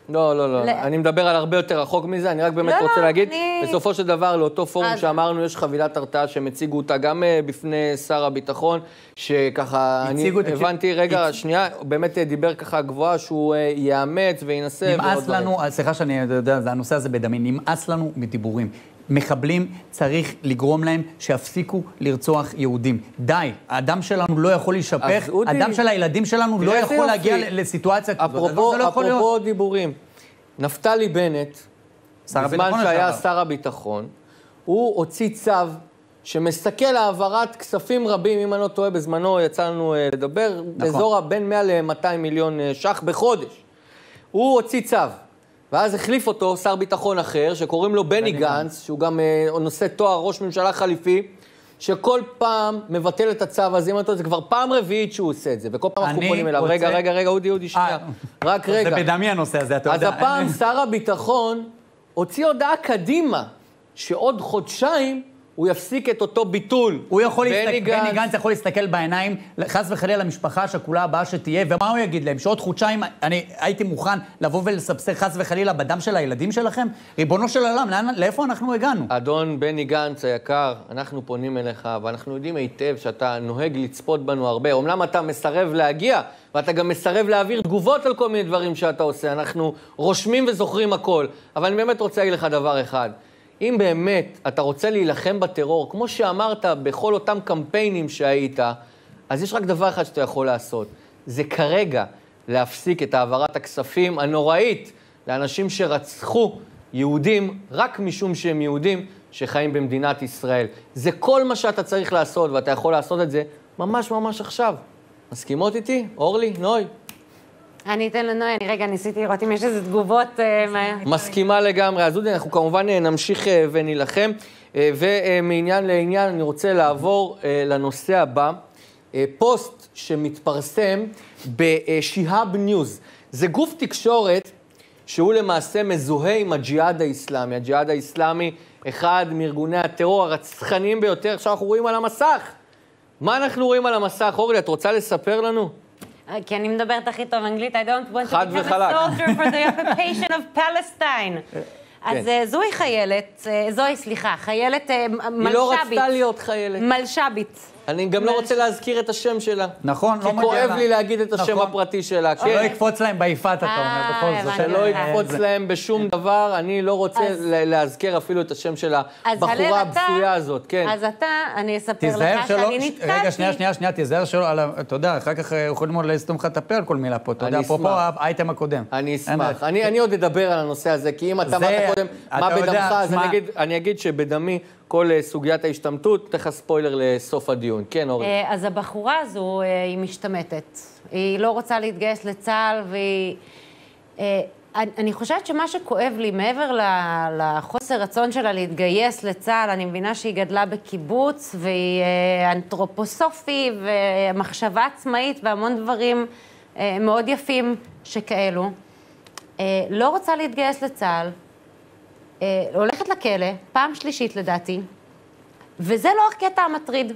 לא, לא, לא. לא. אני מדבר על הרבה יותר רחוק מזה, אני רק באמת לא, רוצה לא, להגיד, אני- בסופו של דבר, לאותו פורום אז- שאמרנו, יש חבילת הרתעה שהם הציגו אותה גם אה, בפני שר הביטחון, שככה, אני את- הבנתי, רגע, שנייה, באמת אה, דיבר ככה גבוהה שהוא אה, יאמץ וינסה נמאס. לנו, סליחה שאני יודע, זה הנושא הזה בדמי, נמאס לנו מדיבורים. מחבלים, צריך לגרום להם שיפסיקו לרצוח יהודים. די, הדם שלנו לא יכול להישפך, הדם של הילדים שלנו לא יכול. להגיע לסיטואציה כזאת. אפרופו, לא דיבורים, נפתלי בנט, בזמן שהיה. שר הביטחון, הוא הוציא צו שמסכל העברת כספים רבים, אם אני לא טועה, בזמנו יצא לנו אה, לדבר, נכון. באזור בין 100 ל-200 מיליון אה, ש"ח בחודש. הוא הוציא צו, ואז החליף אותו שר ביטחון אחר, שקוראים לו בני גנץ, שהוא גם אה, נושא תואר ראש ממשלה חליפי, שכל פעם מבטל את הצו הזה, אם לא טועה, זה כבר פעם רביעית שהוא עושה את זה, וכל פעם אנחנו פונים אליו. רוצה- רגע, רגע, רגע, אודי, אודי, שנייה. אה, רק רגע. זה בדמי הנושא הזה, אתה אז יודע. הפעם <laughs> שר הביטחון הוציא הודעה קדימה, שעוד חודשיים הוא יפסיק את אותו ביטול. הוא יכול בני להסתכל, בני גנץ יכול להסתכל בעיניים, חס וחלילה למשפחה השכולה הבאה שתהיה, ומה הוא יגיד להם? שעוד חודשיים אני הייתי מוכן לבוא ולספסר חס וחלילה בדם של הילדים שלכם? ריבונו של עולם, לאן, לאיפה אנחנו הגענו? אדון בני גנץ היקר, אנחנו פונים אליך, ואנחנו יודעים היטב שאתה נוהג לצפות בנו הרבה. אומנם אתה מסרב להגיע, ואתה גם מסרב להעביר תגובות על כל מיני דברים שאתה עושה. אנחנו רושמים וזוכרים הכל. אבל אני באמת רוצה להגיד לך דבר אחד. אם באמת אתה רוצה להילחם בטרור, כמו שאמרת בכל אותם קמפיינים שהיית, אז יש רק דבר אחד שאתה יכול לעשות. זה כרגע להפסיק את העברת הכספים הנוראית לאנשים שרצחו יהודים רק משום שהם יהודים שחיים במדינת ישראל. זה כל מה שאתה צריך לעשות, ואתה יכול לעשות את זה ממש ממש עכשיו. מסכימות איתי? אורלי? נוי? אני אתן לנוי, אני רגע ניסיתי לראות אם יש איזה תגובות אה, מה... מסכימה לגמרי. אז דודי, אנחנו כמובן אה, נמשיך אה, ונילחם. ומעניין לעניין אני רוצה לעבור לנושא הבא. פוסט שמתפרסם בשיהאב ניוז. זה גוף תקשורת שהוא למעשה מזוהה עם הג'יהאד האיסלאמי. הג'יהאד האיסלאמי, אחד מארגוני הטרור הרצחניים ביותר. עכשיו אנחנו רואים על המסך. מה אנחנו רואים על המסך? אורלי, את רוצה לספר לנו? אה, כי אני מדברת הכי טוב אנגלית, I don't want to become a soldier for the <laughs> occupation of Palestine. אז אה, זוהי חיילת, אה, זוהי, סליחה, חיילת אה, מלש"בית. היא לא רצתה להיות חיילת. מלש"בית. אני גם לא רוצה להזכיר את השם שלה. נכון, לא כי מגיע כואב לה. לי להגיד את השם נכון. הפרטי שלה. שלא כן, יקפוץ להם ביפת, אתה אומר, אה, בכל זאת. שלא אה, יקפוץ להם בשום דבר, אני לא רוצה להזכיר אפילו את השם של הבחורה הבזויה הזאת, כן. אז אתה, אני אספר לך. שאני נתקלתי. רגע, שנייה, שנייה, שנייה, תיזהר שלא... אתה יודע, אחר כך אה, יכולים עוד לסתום לך את הפה על כל מילה פה. אתה יודע, אפרופו. האייטם הקודם. אני אשמח. אני אני עוד אדבר על הנושא הזה, כי אם אתה אמרת קודם, מה בדמך, אז אני אגיד שבדמי כל אה, סוגיית ההשתמטות, לך ספוילר לסוף הדיון. כן, אורלי. אה, אז הבחורה הזו, אה, היא משתמטת. היא לא רוצה להתגייס לצה"ל, והיא... אני- חושבת שמה שכואב לי, מעבר לחוסר רצון שלה להתגייס לצה"ל, אני מבינה שהיא גדלה בקיבוץ, והיא אנתרופוסופי, ומחשבה עצמאית, והמון דברים מאוד יפים שכאלו. לא רוצה להתגייס לצה"ל, הולכת לכלא, פעם שלישית לדעתי, וזה לא הקטע המטריד.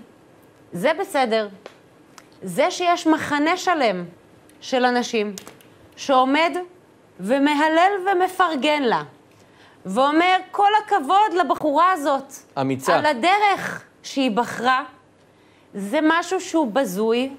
זה בסדר. זה שיש מחנה שלם של אנשים שעומד ומהלל ומפרגן לה, ואומר, כל הכבוד לבחורה הזאת. אמיצה. על הדרך שהיא בחרה, זה משהו שהוא בזוי,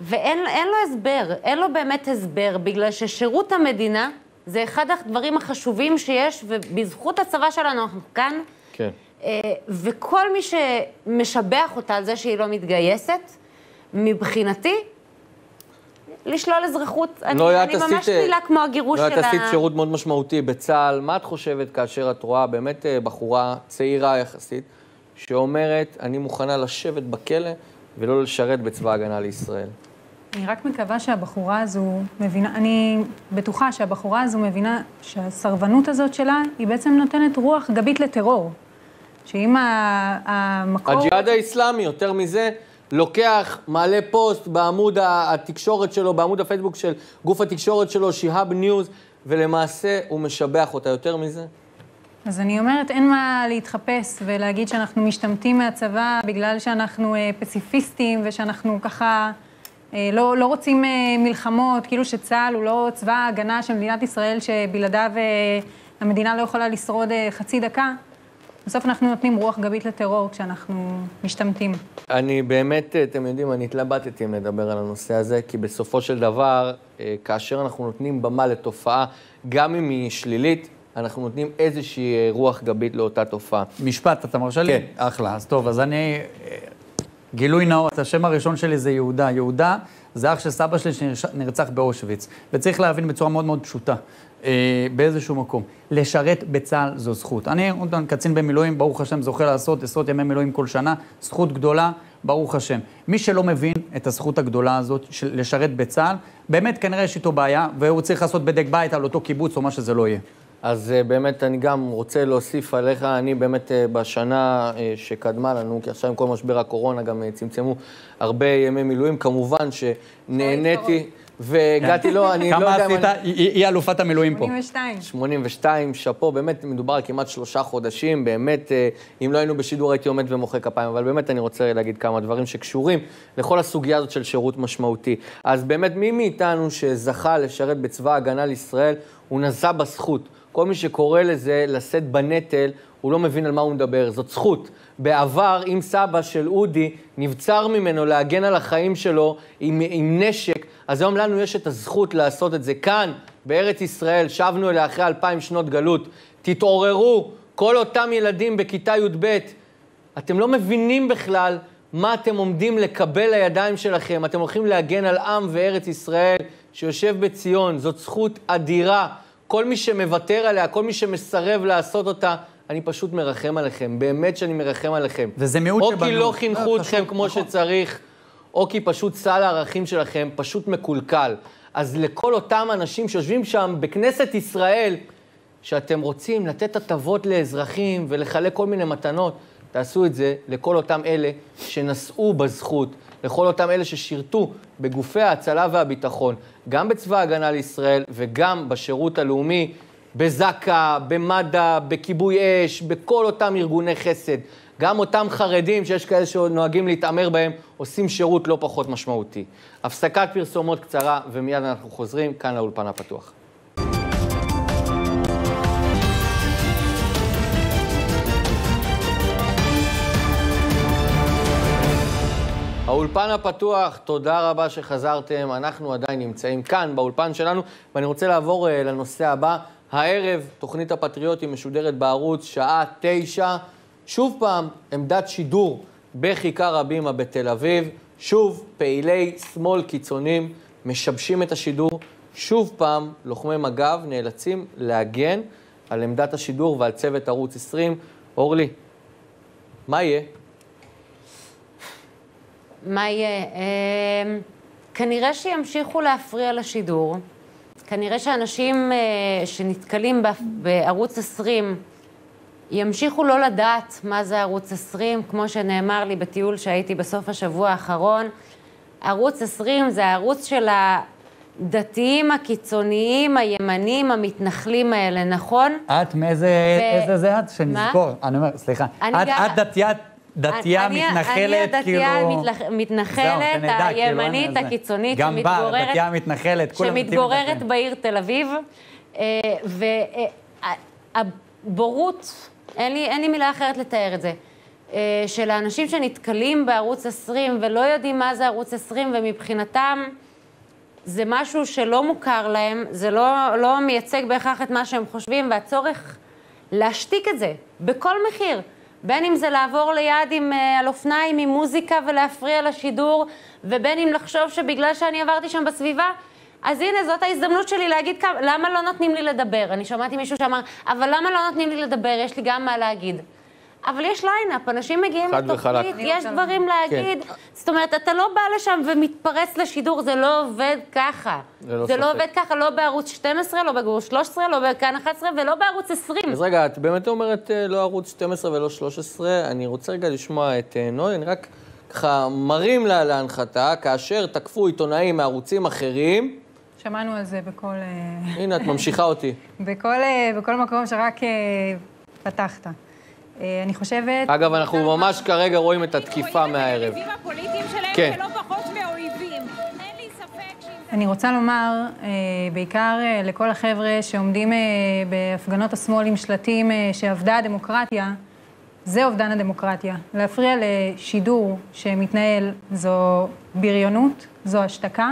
ואין אין לו הסבר, אין לו באמת הסבר, בגלל ששירות המדינה זה אחד הדברים החשובים שיש, ובזכות הצבא שלנו אנחנו כאן. כן. אה, וכל מי שמשבח אותה על זה שהיא לא מתגייסת, מבחינתי, לשלול אזרחות. אני, נוי, אני את ממש אה, פעילה כמו הגירוש נוי, של את ה... עשית שירות מאוד משמעותי בצה"ל. מה את חושבת כאשר את רואה באמת אה, בחורה צעירה יחסית, שאומרת, אני מוכנה לשבת בכלא ולא לשרת בצבא ההגנה לישראל? אני רק מקווה שהבחורה הזו מבינה, אני בטוחה שהבחורה הזו מבינה שהסרבנות הזאת שלה, היא בעצם נותנת רוח גבית לטרור. שאם המקור... הג'יהאד האיסלאמי, יותר מזה, לוקח, מעלה פוסט בעמוד התקשורת שלו, בעמוד הפייסבוק של גוף התקשורת שלו, שיהאב ניוז, ולמעשה הוא משבח אותה. יותר מזה? אז אני אומרת, אין מה להתחפש ולהגיד שאנחנו משתמטים מהצבא בגלל שאנחנו אה, פציפיסטים ושאנחנו ככה לא, לא רוצים אה, מלחמות, כאילו שצה"ל הוא לא צבא ההגנה של מדינת ישראל שבלעדיו אה, המדינה לא יכולה לשרוד אה, חצי דקה. בסוף אנחנו נותנים רוח גבית לטרור כשאנחנו משתמטים. אני באמת, אתם יודעים, אני התלבטתי אם לדבר על הנושא הזה, כי בסופו של דבר, אה, כאשר אנחנו נותנים במה לתופעה, גם אם היא שלילית, אנחנו נותנים איזושהי אה, רוח גבית לאותה תופעה. משפט, אתה מרשה לי? כן. אחלה. אז טוב, אז אני... גילוי נאות, השם הראשון שלי זה יהודה. יהודה זה אח של סבא שלי שנרצח באושוויץ. וצריך להבין בצורה מאוד מאוד פשוטה, אה, באיזשהו מקום. לשרת בצה"ל זו זכות. אני, קצין במילואים, ברוך השם, זוכה לעשות עשרות ימי מילואים כל שנה, זכות גדולה, ברוך השם. מי שלא מבין את הזכות הגדולה הזאת של לשרת בצה"ל, באמת כנראה יש איתו בעיה, והוא צריך לעשות בדק בית על אותו קיבוץ או מה שזה לא יהיה. אז אה, באמת אני גם רוצה להוסיף עליך, אני באמת אה, בשנה אה, שקדמה לנו, כי עכשיו עם כל משבר הקורונה גם צמצמו הרבה ימי מילואים, כמובן שנהניתי והגעתי, לא, אני לא כמה יודע אם עשית? היא אלופת המילואים פה. 82. 82, שאפו, באמת מדובר על כמעט שלושה חודשים, באמת, אם לא היינו בשידור הייתי עומד ומוחא כפיים, אבל באמת אני רוצה להגיד כמה דברים שקשורים לכל הסוגיה הזאת של שירות משמעותי. אז באמת, מי מאיתנו שזכה לשרת בצבא ההגנה לישראל, הוא נשא בזכות. כל מי שקורא לזה לשאת בנטל, הוא לא מבין על מה הוא מדבר, זאת זכות. בעבר, אם סבא של אודי נבצר ממנו להגן על החיים שלו עם, עם נשק, אז היום לנו יש את הזכות לעשות את זה כאן, בארץ ישראל, שבנו אליה אחרי אלפיים שנות גלות. תתעוררו, כל אותם ילדים בכיתה י"ב, אתם לא מבינים בכלל מה אתם עומדים לקבל לידיים שלכם. אתם הולכים להגן על עם וארץ ישראל שיושב בציון. זאת זכות אדירה. כל מי שמוותר עליה, כל מי שמסרב לעשות אותה, אני פשוט מרחם עליכם. באמת שאני מרחם עליכם. וזה מיעוט או שבנו. כי לא חינכו לא, אתכם פשוט, כמו נכון. שצריך, או כי פשוט סל הערכים שלכם פשוט מקולקל. אז לכל אותם אנשים שיושבים שם בכנסת ישראל, שאתם רוצים לתת הטבות לאזרחים ולחלק כל מיני מתנות, תעשו את זה לכל אותם אלה שנשאו בזכות, לכל אותם אלה ששירתו בגופי ההצלה והביטחון, גם בצבא ההגנה לישראל וגם בשירות הלאומי, בזק"א, במד"א, בכיבוי אש, בכל אותם ארגוני חסד. גם אותם חרדים, שיש כאלה שנוהגים להתעמר בהם, עושים שירות לא פחות משמעותי. הפסקת פרסומות קצרה, ומיד אנחנו חוזרים כאן לאולפן הפתוח. האולפן הפתוח, תודה רבה שחזרתם. אנחנו עדיין נמצאים כאן באולפן שלנו, ואני רוצה לעבור uh, לנושא הבא. הערב, תוכנית הפטריוטים משודרת בערוץ, שעה תשע. שוב פעם, עמדת שידור בכיכר הבימה בתל אביב. שוב, פעילי שמאל קיצונים משבשים את השידור. שוב פעם, לוחמי מג"ב נאלצים להגן על עמדת השידור ועל צוות ערוץ 20. אורלי, מה יהיה? מה יהיה? אה, כנראה שימשיכו להפריע לשידור. כנראה שאנשים אה, שנתקלים בערוץ 20 ימשיכו לא לדעת מה זה ערוץ 20, כמו שנאמר לי בטיול שהייתי בסוף השבוע האחרון. ערוץ 20 זה הערוץ של הדתיים הקיצוניים, הימנים, המתנחלים האלה, נכון? את מאיזה איזה זה את? שנזכור. אני אומר, סליחה. אני את גם- את דתייה, דתייה אני- מתנחלת, אני כאילו... הדתייה מתנחלת, זהו, שנדע, כאילו, הימנית. הקיצונית, גם בר, שמתגוררת... דתייה המתנחלת, כולם שמתגוררת. בעיר תל אביב, והבורות, אין לי, אין לי מילה אחרת לתאר את זה, אה, של האנשים שנתקלים בערוץ 20 ולא יודעים מה זה ערוץ 20, ומבחינתם זה משהו שלא מוכר להם, זה לא, לא מייצג בהכרח את מה שהם חושבים, והצורך להשתיק את זה בכל מחיר. בין אם זה לעבור ליד עם, אה, על אופניים עם מוזיקה ולהפריע לשידור, ובין אם לחשוב שבגלל שאני עברתי שם בסביבה, אז הנה, זאת ההזדמנות שלי להגיד כמה, למה לא נותנים לי לדבר? אני שמעתי מישהו שאמר, אבל למה לא נותנים לי לדבר? יש לי גם מה להגיד. אבל יש ליינאפ, אנשים מגיעים. לתוכנית, יש דברים להגיד. זאת אומרת, אתה לא בא לשם ומתפרץ לשידור, זה לא עובד ככה. ללא זה לא ספק. עובד ככה, לא בערוץ 12, לא בערוץ 13, לא בכאן 11 ולא בערוץ 20. אז רגע, את באמת אומרת אה, לא ערוץ 12 ולא 13, אני רוצה רגע לשמוע את אה, נוי, אני רק ככה מרים לה להנחתה, כאשר תקפו עיתונאים מערוצים אחרים, שמענו על זה בכל, אה, הנה, את ממשיכה אותי. <laughs> בכל, בכל מקום שרק פתחת. אה, אני חושבת... אגב, אנחנו ממש כרגע רואים את התקיפה מהערב. רואים את היריבים הפוליטיים שלהם כן. כלא פחות מאויבים. אין לי ספק שאם זה... אני רוצה לומר, אה, בעיקר אה, לכל החבר'ה שעומדים בהפגנות השמאל עם שלטים שאבדה הדמוקרטיה, זה אובדן הדמוקרטיה. להפריע לשידור שמתנהל זו בריונות, זו השתקה,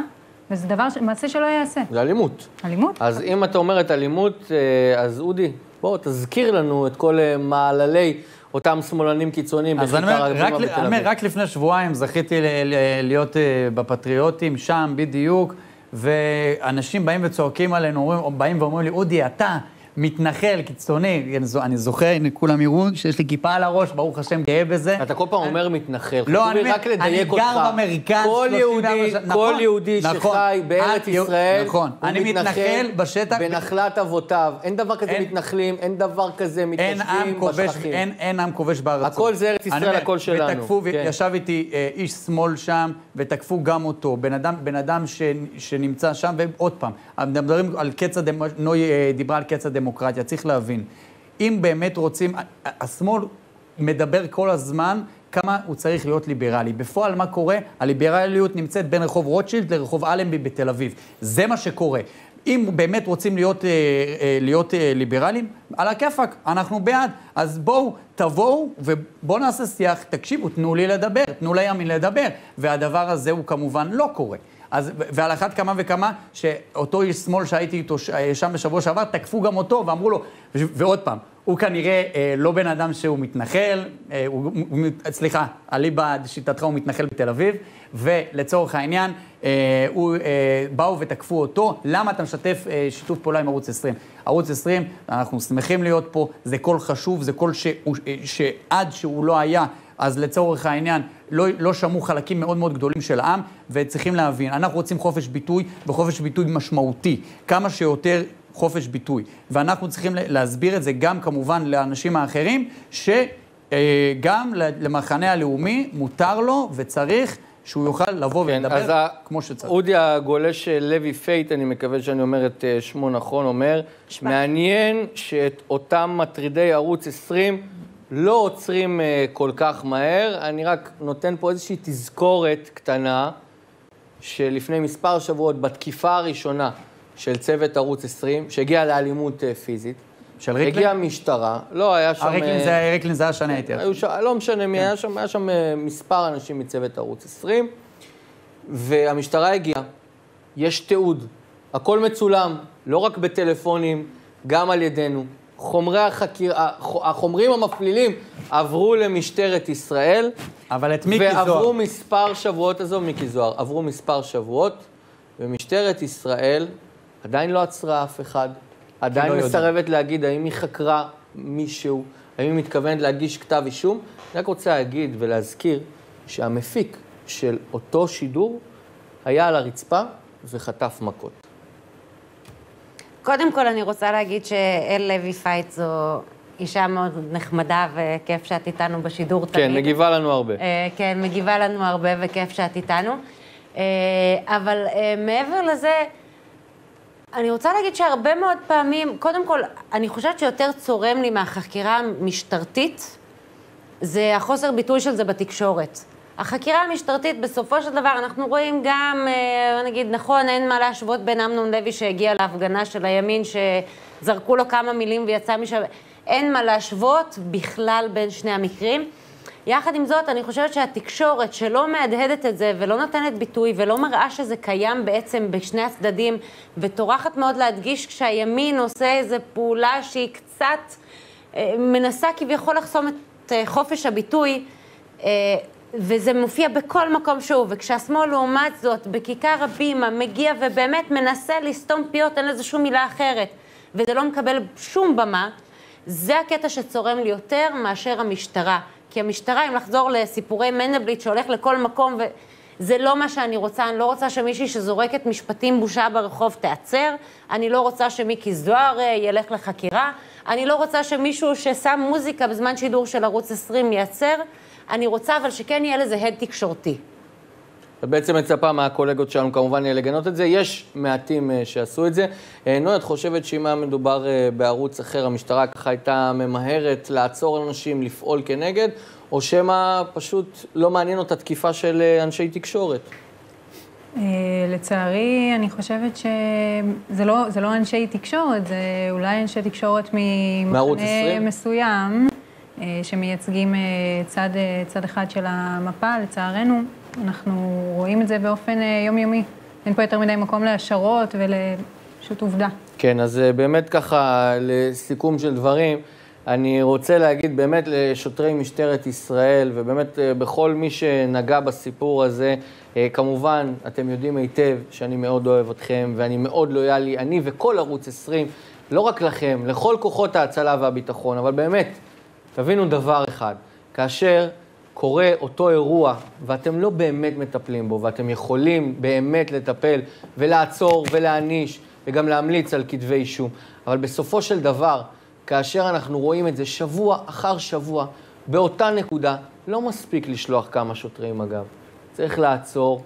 וזה דבר, ש- מעשה שלא ייעשה. זה אלימות. אלימות? אז אם את אומרת אלימות, אז אודי, בוא, תזכיר לנו את כל אה, מעללי אותם שמאלנים קיצוניים אז אני אומר, רק, אומר. רק לפני שבועיים זכיתי ל- ל- להיות אה, בפטריוטים, שם בדיוק, ואנשים באים וצועקים עלינו, אומרים, באים ואומרים לי, אודי, אתה מתנחל, קיצוני. אני זו- אני זוכר, הנה, כולם יראו שיש לי כיפה על הראש, ברוך השם, גאה בזה. אתה כל פעם אומר מתנחל, לא, חשוב אני לי רק לדייק אותך. אני גר במרכז כל 34 יהודי. כל נכון, יהודי נכון. שחי בארץ ישראל, נכון. הוא אני מתנחל בשטח. בנחלת אבותיו. אין דבר כזה מתנחלים, אין דבר כזה מתיישבים כובש, בשטחים. אין, עם כובש בארצות. הכל זה ארץ ישראל, הכל שלנו. ותקפו, כן. וישב איתי אה, איש שמאל שם, ותקפו גם אותו. בן אדם, שנמצא שם, ועוד פעם, מדברים על קץ הדמוקרטיה, נוי אה, דיברה על קץ הדמוקרטיה, צריך להבין. אם באמת רוצים, השמאל מדבר כל הזמן כמה הוא צריך להיות ליברלי. בפועל, מה קורה? הליברליות נמצאת בין רחוב רוטשילד לרחוב אלנבי בתל אביב. זה מה שקורה. אם באמת רוצים להיות, אה, אה, להיות אה, ליברלים, על הכיפאק, אנחנו בעד. אז בואו, תבואו ובואו נעשה שיח, תקשיבו, תנו לי לדבר, תנו לימין לדבר. והדבר הזה הוא כמובן לא קורה. אז, ועל אחת כמה וכמה, שאותו איש שמאל שהייתי איתו אה, שם בשבוע שעבר, תקפו גם אותו ואמרו לו, ועוד פעם, הוא כנראה אה, לא בן אדם שהוא מתנחל, אה, הוא, הוא, סליחה, אליבא דשיטתך הוא מתנחל בתל אביב, ולצורך העניין, אה, הוא, אה, באו ותקפו אותו, למה אתה משתף אה, שיתוף פעולה עם ערוץ 20? ערוץ 20, אנחנו שמחים להיות פה, זה קול חשוב, זה קול אה, שעד שהוא לא היה, אז לצורך העניין, לא, לא שמעו חלקים מאוד מאוד גדולים של העם, וצריכים להבין, אנחנו רוצים חופש ביטוי, וחופש ביטוי משמעותי, כמה שיותר חופש ביטוי. ואנחנו צריכים להסביר את זה גם כמובן לאנשים האחרים, שגם למחנה הלאומי מותר לו וצריך שהוא יוכל לבוא כן, ולדבר אז ה- כמו שצריך. אודי הגולש אה, לוי פייט, אני מקווה שאני אומר את אה, שמו נכון, אומר, מעניין שאת אותם מטרידי ערוץ 20 לא עוצרים אה, כל כך מהר. אני רק נותן פה איזושהי תזכורת קטנה, שלפני מספר שבועות, בתקיפה הראשונה של צוות ערוץ 20, שהגיעה לאלימות אה, פיזית, של ריקלין? הגיעה משטרה, לא היה שם... הריקלין אה, זה, ריקלין זה היה שנה. היו שם, לא משנה מי היה שם, היה שם אה, מספר אנשים מצוות ערוץ 20, והמשטרה הגיעה, יש תיעוד, הכל מצולם, לא רק בטלפונים, גם על ידינו. חומרי החקיר, הח- החומרים המפלילים עברו למשטרת ישראל, אבל את מיקי זוהר. ועברו מספר שבועות, עזוב מיקי זוהר, עברו מספר שבועות, ומשטרת ישראל עדיין לא עצרה אף אחד, עדיין לא. מסרבת להגיד האם היא חקרה מישהו, האם היא מתכוונת להגיש כתב אישום. אני רק רוצה להגיד ולהזכיר שהמפיק של אותו שידור היה על הרצפה וחטף מכות. קודם כל, אני רוצה להגיד שאל לוי פייט זו אישה מאוד נחמדה, וכיף שאת איתנו בשידור תמיד. כן, מגיבה לנו הרבה. אה, כן, מגיבה לנו הרבה וכיף שאת איתנו. אה, אבל אה, מעבר לזה, אני רוצה להגיד שהרבה מאוד פעמים, קודם כל, אני חושבת שיותר צורם לי מהחקירה המשטרתית, זה החוסר ביטוי של זה בתקשורת. החקירה המשטרתית, בסופו של דבר, אנחנו רואים גם, אה, נגיד, נכון, אין מה להשוות בין אמנון לוי שהגיע להפגנה של הימין, שזרקו לו כמה מילים ויצא משם, אין מה להשוות בכלל בין שני המקרים. יחד עם זאת, אני חושבת שהתקשורת שלא מהדהדת את זה ולא נותנת ביטוי ולא מראה שזה קיים בעצם בשני הצדדים, וטורחת מאוד להדגיש כשהימין עושה איזו פעולה שהיא קצת אה, מנסה כביכול לחסום את אה, חופש הביטוי, אה, וזה מופיע בכל מקום שהוא, וכשהשמאל לעומת זאת בכיכר הבימה מגיע ובאמת מנסה לסתום פיות, אין לזה שום מילה אחרת, וזה לא מקבל שום במה, זה הקטע שצורם לי יותר מאשר המשטרה. כי המשטרה, אם לחזור לסיפורי מנדלבליט שהולך לכל מקום, וזה לא מה שאני רוצה, אני לא רוצה שמישהי שזורקת משפטים בושה ברחוב תיעצר, אני לא רוצה שמיקי זוהר אה, ילך לחקירה, אני לא רוצה שמישהו ששם מוזיקה בזמן שידור של ערוץ 20 ייעצר, אני רוצה אבל שכן יהיה לזה הד תקשורתי. ובעצם מצפה מהקולגות שלנו כמובן לגנות את זה. יש מעטים אה, שעשו את זה. אה, נוי, את חושבת שאם היה מדובר אה, בערוץ אחר, המשטרה ככה הייתה ממהרת לעצור אנשים, לפעול כנגד, או שמא פשוט לא מעניין אותה תקיפה של אה, אנשי תקשורת? לצערי, אני חושבת שזה לא, זה לא אנשי תקשורת, זה אולי אנשי תקשורת ממחנה 20? מסוים, אה, שמייצגים אה, צד, אה, צד אחד של המפה, לצערנו. אנחנו רואים את זה באופן אה, יומיומי. אין פה יותר מדי מקום להשערות פשוט עובדה. כן, אז אה, באמת ככה, לסיכום של דברים, אני רוצה להגיד באמת לשוטרי משטרת ישראל, ובאמת אה, בכל מי שנגע בסיפור הזה, אה, כמובן, אתם יודעים היטב שאני מאוד אוהב אתכם, ואני מאוד לויאלי, אני וכל ערוץ 20, לא רק לכם, לכל כוחות ההצלה והביטחון, אבל באמת, תבינו דבר אחד, כאשר קורה אותו אירוע, ואתם לא באמת מטפלים בו, ואתם יכולים באמת לטפל ולעצור ולהעניש, וגם להמליץ על כתבי אישום, אבל בסופו של דבר, כאשר אנחנו רואים את זה שבוע אחר שבוע, באותה נקודה, לא מספיק לשלוח כמה שוטרים אגב. צריך לעצור,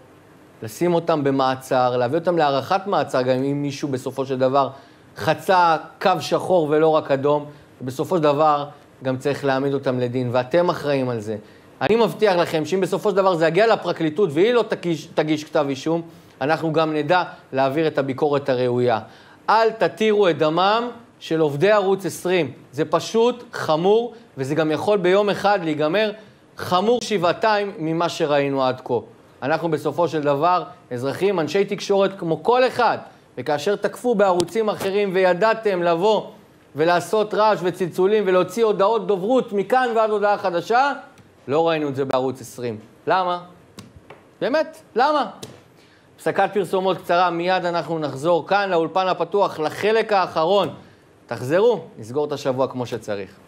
לשים אותם במעצר, להביא אותם להארכת מעצר, גם אם מישהו בסופו של דבר חצה קו שחור ולא רק אדום, ובסופו של דבר גם צריך להעמיד אותם לדין, ואתם אחראים על זה. אני מבטיח לכם שאם בסופו של דבר זה יגיע לפרקליטות והיא לא תגיש, תגיש כתב אישום, אנחנו גם נדע להעביר את הביקורת הראויה. אל תתירו את דמם של עובדי ערוץ 20. זה פשוט חמור, וזה גם יכול ביום אחד להיגמר חמור שבעתיים ממה שראינו עד כה. אנחנו בסופו של דבר אזרחים, אנשי תקשורת כמו כל אחד, וכאשר תקפו בערוצים אחרים וידעתם לבוא ולעשות רעש וצלצולים ולהוציא הודעות דוברות מכאן ועד הודעה חדשה, לא ראינו את זה בערוץ 20. למה? באמת, למה? הפסקת פרסומות קצרה, מיד אנחנו נחזור כאן לאולפן הפתוח לחלק האחרון. תחזרו, נסגור את השבוע כמו שצריך.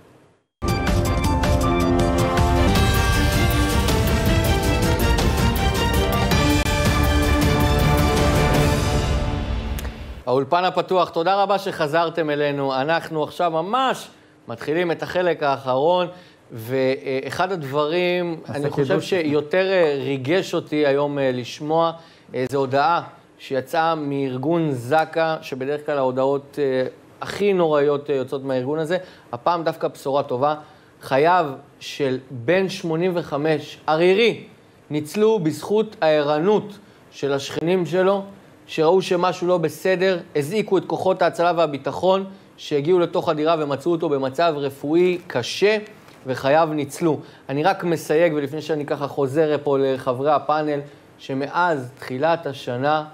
האולפן הפתוח, תודה רבה שחזרתם אלינו. אנחנו עכשיו ממש מתחילים את החלק האחרון, ואחד הדברים, אני חושב שיותר אה, ריגש אותי היום אה, לשמוע, אה, זו הודעה שיצאה מארגון זק"א, שבדרך כלל ההודעות הכי נוראיות יוצאות מהארגון הזה. הפעם דווקא בשורה טובה. חייו של בן 85, ערירי, ניצלו בזכות הערנות של השכנים שלו, שראו שמשהו לא בסדר, הזעיקו את כוחות ההצלה והביטחון, שהגיעו לתוך הדירה ומצאו אותו במצב רפואי קשה, וחייו ניצלו. אני רק מסייג, ולפני שאני ככה חוזר פה לחברי הפאנל, שמאז תחילת השנה,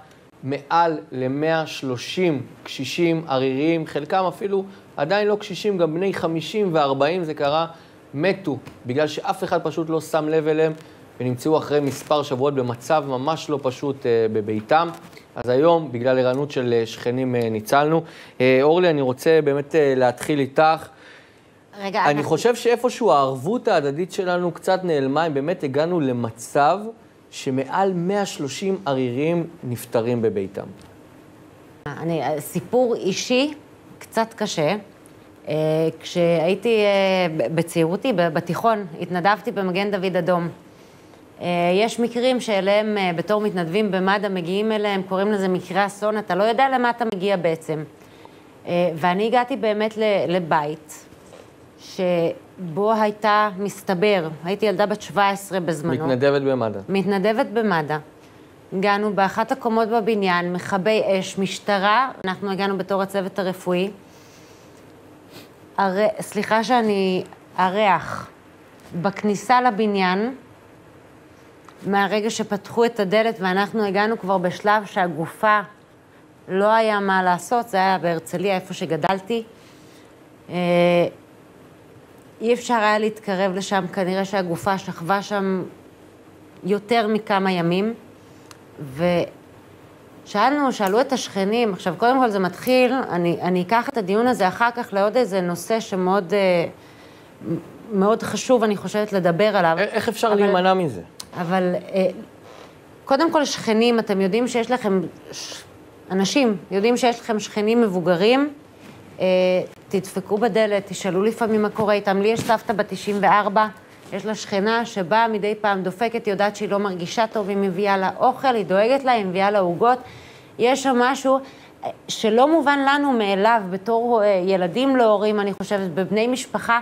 מעל ל-130 קשישים עריריים, חלקם אפילו עדיין לא קשישים, גם בני 50 ו-40 זה קרה, מתו, בגלל שאף אחד פשוט לא שם לב אליהם, ונמצאו אחרי מספר שבועות במצב ממש לא פשוט אה, בביתם. אז היום, בגלל ערנות של אה, שכנים, אה, ניצלנו. אה, אורלי, אני רוצה באמת להתחיל איתך. רגע, אני אנחנו- חושב שאיפשהו הערבות ההדדית שלנו קצת נעלמה, אם באמת הגענו למצב שמעל 130 עריריים נפטרים בביתם. אני, סיפור אישי קצת קשה. כשהייתי בצעירותי, בתיכון, התנדבתי במגן דוד אדום. אה, יש מקרים שאליהם, אה, בתור מתנדבים במד"א, מגיעים אליהם, קוראים לזה מקרה אסון, אתה לא יודע למה אתה מגיע בעצם. אה, ואני הגעתי באמת לבית, שבו הייתה, מסתבר, הייתי ילדה בת 17 בזמנו. מתנדבת במד"א. מתנדבת במד"א. הגענו באחת הקומות בבניין, מכבי אש, משטרה, אנחנו הגענו בתור הצוות הרפואי. הר... סליחה שאני... הריח בכניסה לבניין, מהרגע שפתחו את הדלת ואנחנו הגענו כבר בשלב שהגופה לא היה מה לעשות, זה היה בהרצליה, איפה שגדלתי. אה, אי אפשר היה להתקרב לשם, כנראה שהגופה שכבה שם יותר מכמה ימים, ושאלנו, שאלו את השכנים, עכשיו קודם כל זה מתחיל, אני, אני אקח את הדיון הזה אחר כך לעוד איזה נושא שמאוד אה, מאוד חשוב, אני חושבת, לדבר עליו. איך אפשר אבל- להימנע מזה? אבל אה, קודם כל שכנים, אתם יודעים שיש לכם. אנשים יודעים שיש לכם שכנים מבוגרים, אה, תדפקו בדלת, תשאלו לפעמים מה קורה איתם. לי יש סבתא בת 94, יש לה שכנה שבאה מדי פעם דופקת, היא יודעת שהיא לא מרגישה טוב, היא מביאה לה אוכל, היא דואגת לה, היא מביאה לה עוגות. יש שם משהו אה, שלא מובן לנו מאליו בתור ילדים להורים, אני חושבת, בבני משפחה.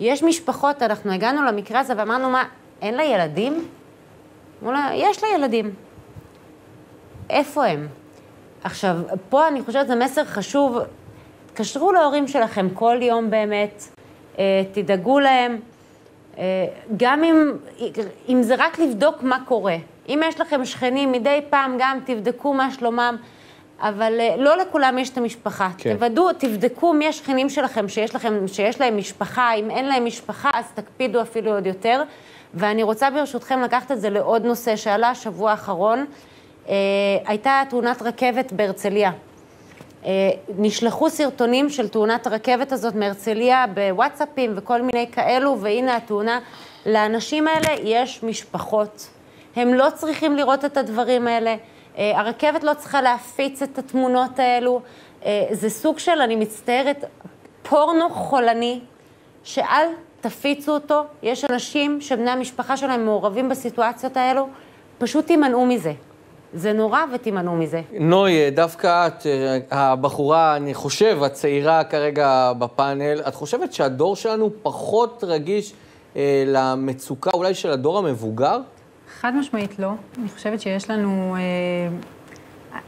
יש משפחות, אנחנו הגענו למקרה הזה ואמרנו, מה, אין לה ילדים? אמרו לה, יש לה ילדים. איפה הם? עכשיו, פה אני חושבת שזה מסר חשוב. תקשרו להורים שלכם כל יום באמת, אה, תדאגו להם, אה, גם אם, אם זה רק לבדוק מה קורה. אם יש לכם שכנים, מדי פעם גם תבדקו מה שלומם. אבל אה, לא לכולם יש את המשפחה. כן. תוודאו, תבדקו מי השכנים שלכם שיש, לכם, שיש להם משפחה, אם אין להם משפחה, אז תקפידו אפילו עוד יותר. ואני רוצה ברשותכם לקחת את זה לעוד נושא שעלה השבוע האחרון. אה, הייתה תאונת רכבת בהרצליה. אה, נשלחו סרטונים של תאונת הרכבת הזאת מהרצליה בוואטסאפים וכל מיני כאלו, והנה התאונה. לאנשים האלה יש משפחות. הם לא צריכים לראות את הדברים האלה. אה, הרכבת לא צריכה להפיץ את התמונות האלו. אה, זה סוג של, אני מצטערת, פורנו חולני, שאל תפיצו אותו. יש אנשים שבני המשפחה שלהם מעורבים בסיטואציות האלו, פשוט תימנעו מזה. זה נורא ותימנעו מזה. נוי, דווקא את, אה, הבחורה, אני חושב, הצעירה כרגע בפאנל, את חושבת שהדור שלנו פחות רגיש אה, למצוקה אולי של הדור המבוגר? חד משמעית לא. אני חושבת שיש לנו... אה,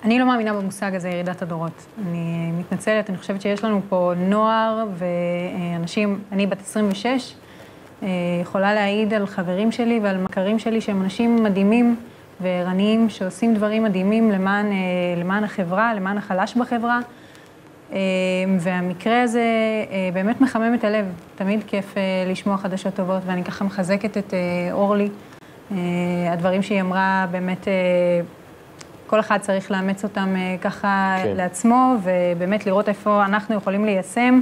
אני לא מאמינה במושג הזה, ירידת הדורות. אני מתנצלת, אני חושבת שיש לנו פה נוער ואנשים, אני בת 26, אה, יכולה להעיד על חברים שלי ועל מכרים שלי שהם אנשים מדהימים וערניים, שעושים דברים מדהימים למען, אה, למען החברה, למען החלש בחברה. אה, והמקרה הזה באמת מחמם את הלב. תמיד כיף לשמוע חדשות טובות, ואני ככה מחזקת את אורלי. הדברים שהיא אמרה, באמת, כל אחד צריך לאמץ אותם אה, ככה כן. לעצמו, ובאמת לראות איפה אנחנו יכולים ליישם.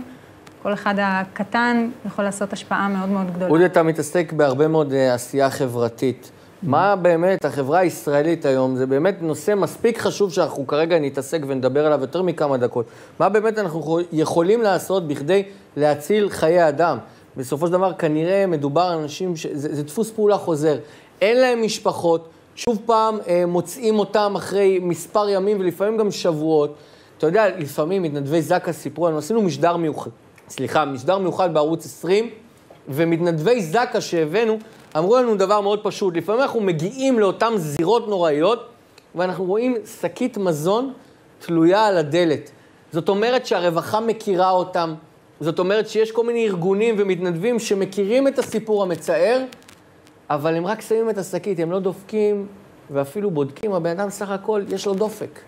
כל אחד הקטן יכול לעשות השפעה מאוד מאוד גדולה. אודי, אתה מתעסק בהרבה מאוד אה, עשייה חברתית. מה באמת החברה הישראלית היום, זה באמת נושא מספיק חשוב שאנחנו כרגע נתעסק ונדבר עליו יותר מכמה דקות. מה באמת אנחנו יכולים לעשות בכדי להציל חיי אדם? בסופו של דבר כנראה מדובר על אנשים, ש... זה, זה דפוס פעולה חוזר. אין להם משפחות, שוב פעם אה, מוצאים אותם אחרי מספר ימים ולפעמים גם שבועות. אתה יודע, לפעמים מתנדבי זק"א סיפרו לנו, עשינו משדר מיוחד, סליחה, משדר מיוחד בערוץ 20, ומתנדבי זק"א שהבאנו, אמרו לנו דבר מאוד פשוט, לפעמים אנחנו מגיעים לאותן זירות נוראיות, ואנחנו רואים שקית מזון תלויה על הדלת. זאת אומרת שהרווחה מכירה אותם, זאת אומרת שיש כל מיני ארגונים ומתנדבים שמכירים את הסיפור המצער, אבל הם רק שמים את השקית, הם לא דופקים ואפילו בודקים, הבן אדם סך הכל יש לו דופק.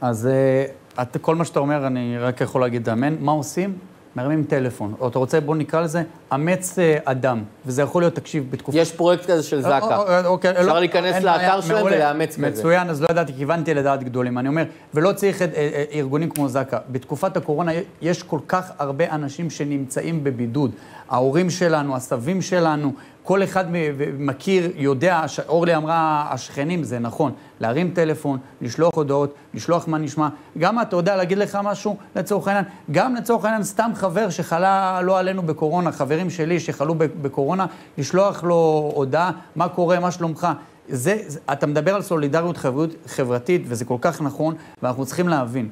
אז אה, את, כל מה שאתה אומר, אני רק יכול להגיד אמן. מה עושים? מרימים טלפון. או אתה רוצה, בוא נקרא לזה, אמץ אה, אדם. וזה יכול להיות, תקשיב, בתקופה... יש פרויקט כזה של אה, זק"א. אוקיי, אפשר לא, להיכנס לאתר שלהם. ולאמץ כזה. מצוין, אז לא ידעתי, כיוונתי לדעת גדולים. אני אומר, ולא צריך את, ארגונים כמו זק"א. בתקופת הקורונה יש כל כך הרבה אנשים שנמצאים בבידוד. ההורים שלנו, הסבים שלנו, כל אחד מכיר, יודע, אורלי אמרה, השכנים, זה נכון. להרים טלפון, לשלוח הודעות, לשלוח מה נשמע. גם אתה יודע להגיד לך משהו, לצורך העניין, גם לצורך העניין, סתם חבר שחלה לא עלינו בקורונה, חברים שלי שחלו בקורונה, לשלוח לו הודעה, מה קורה, מה שלומך. זה, אתה מדבר על סולידריות חברות, חברתית, וזה כל כך נכון, ואנחנו צריכים להבין.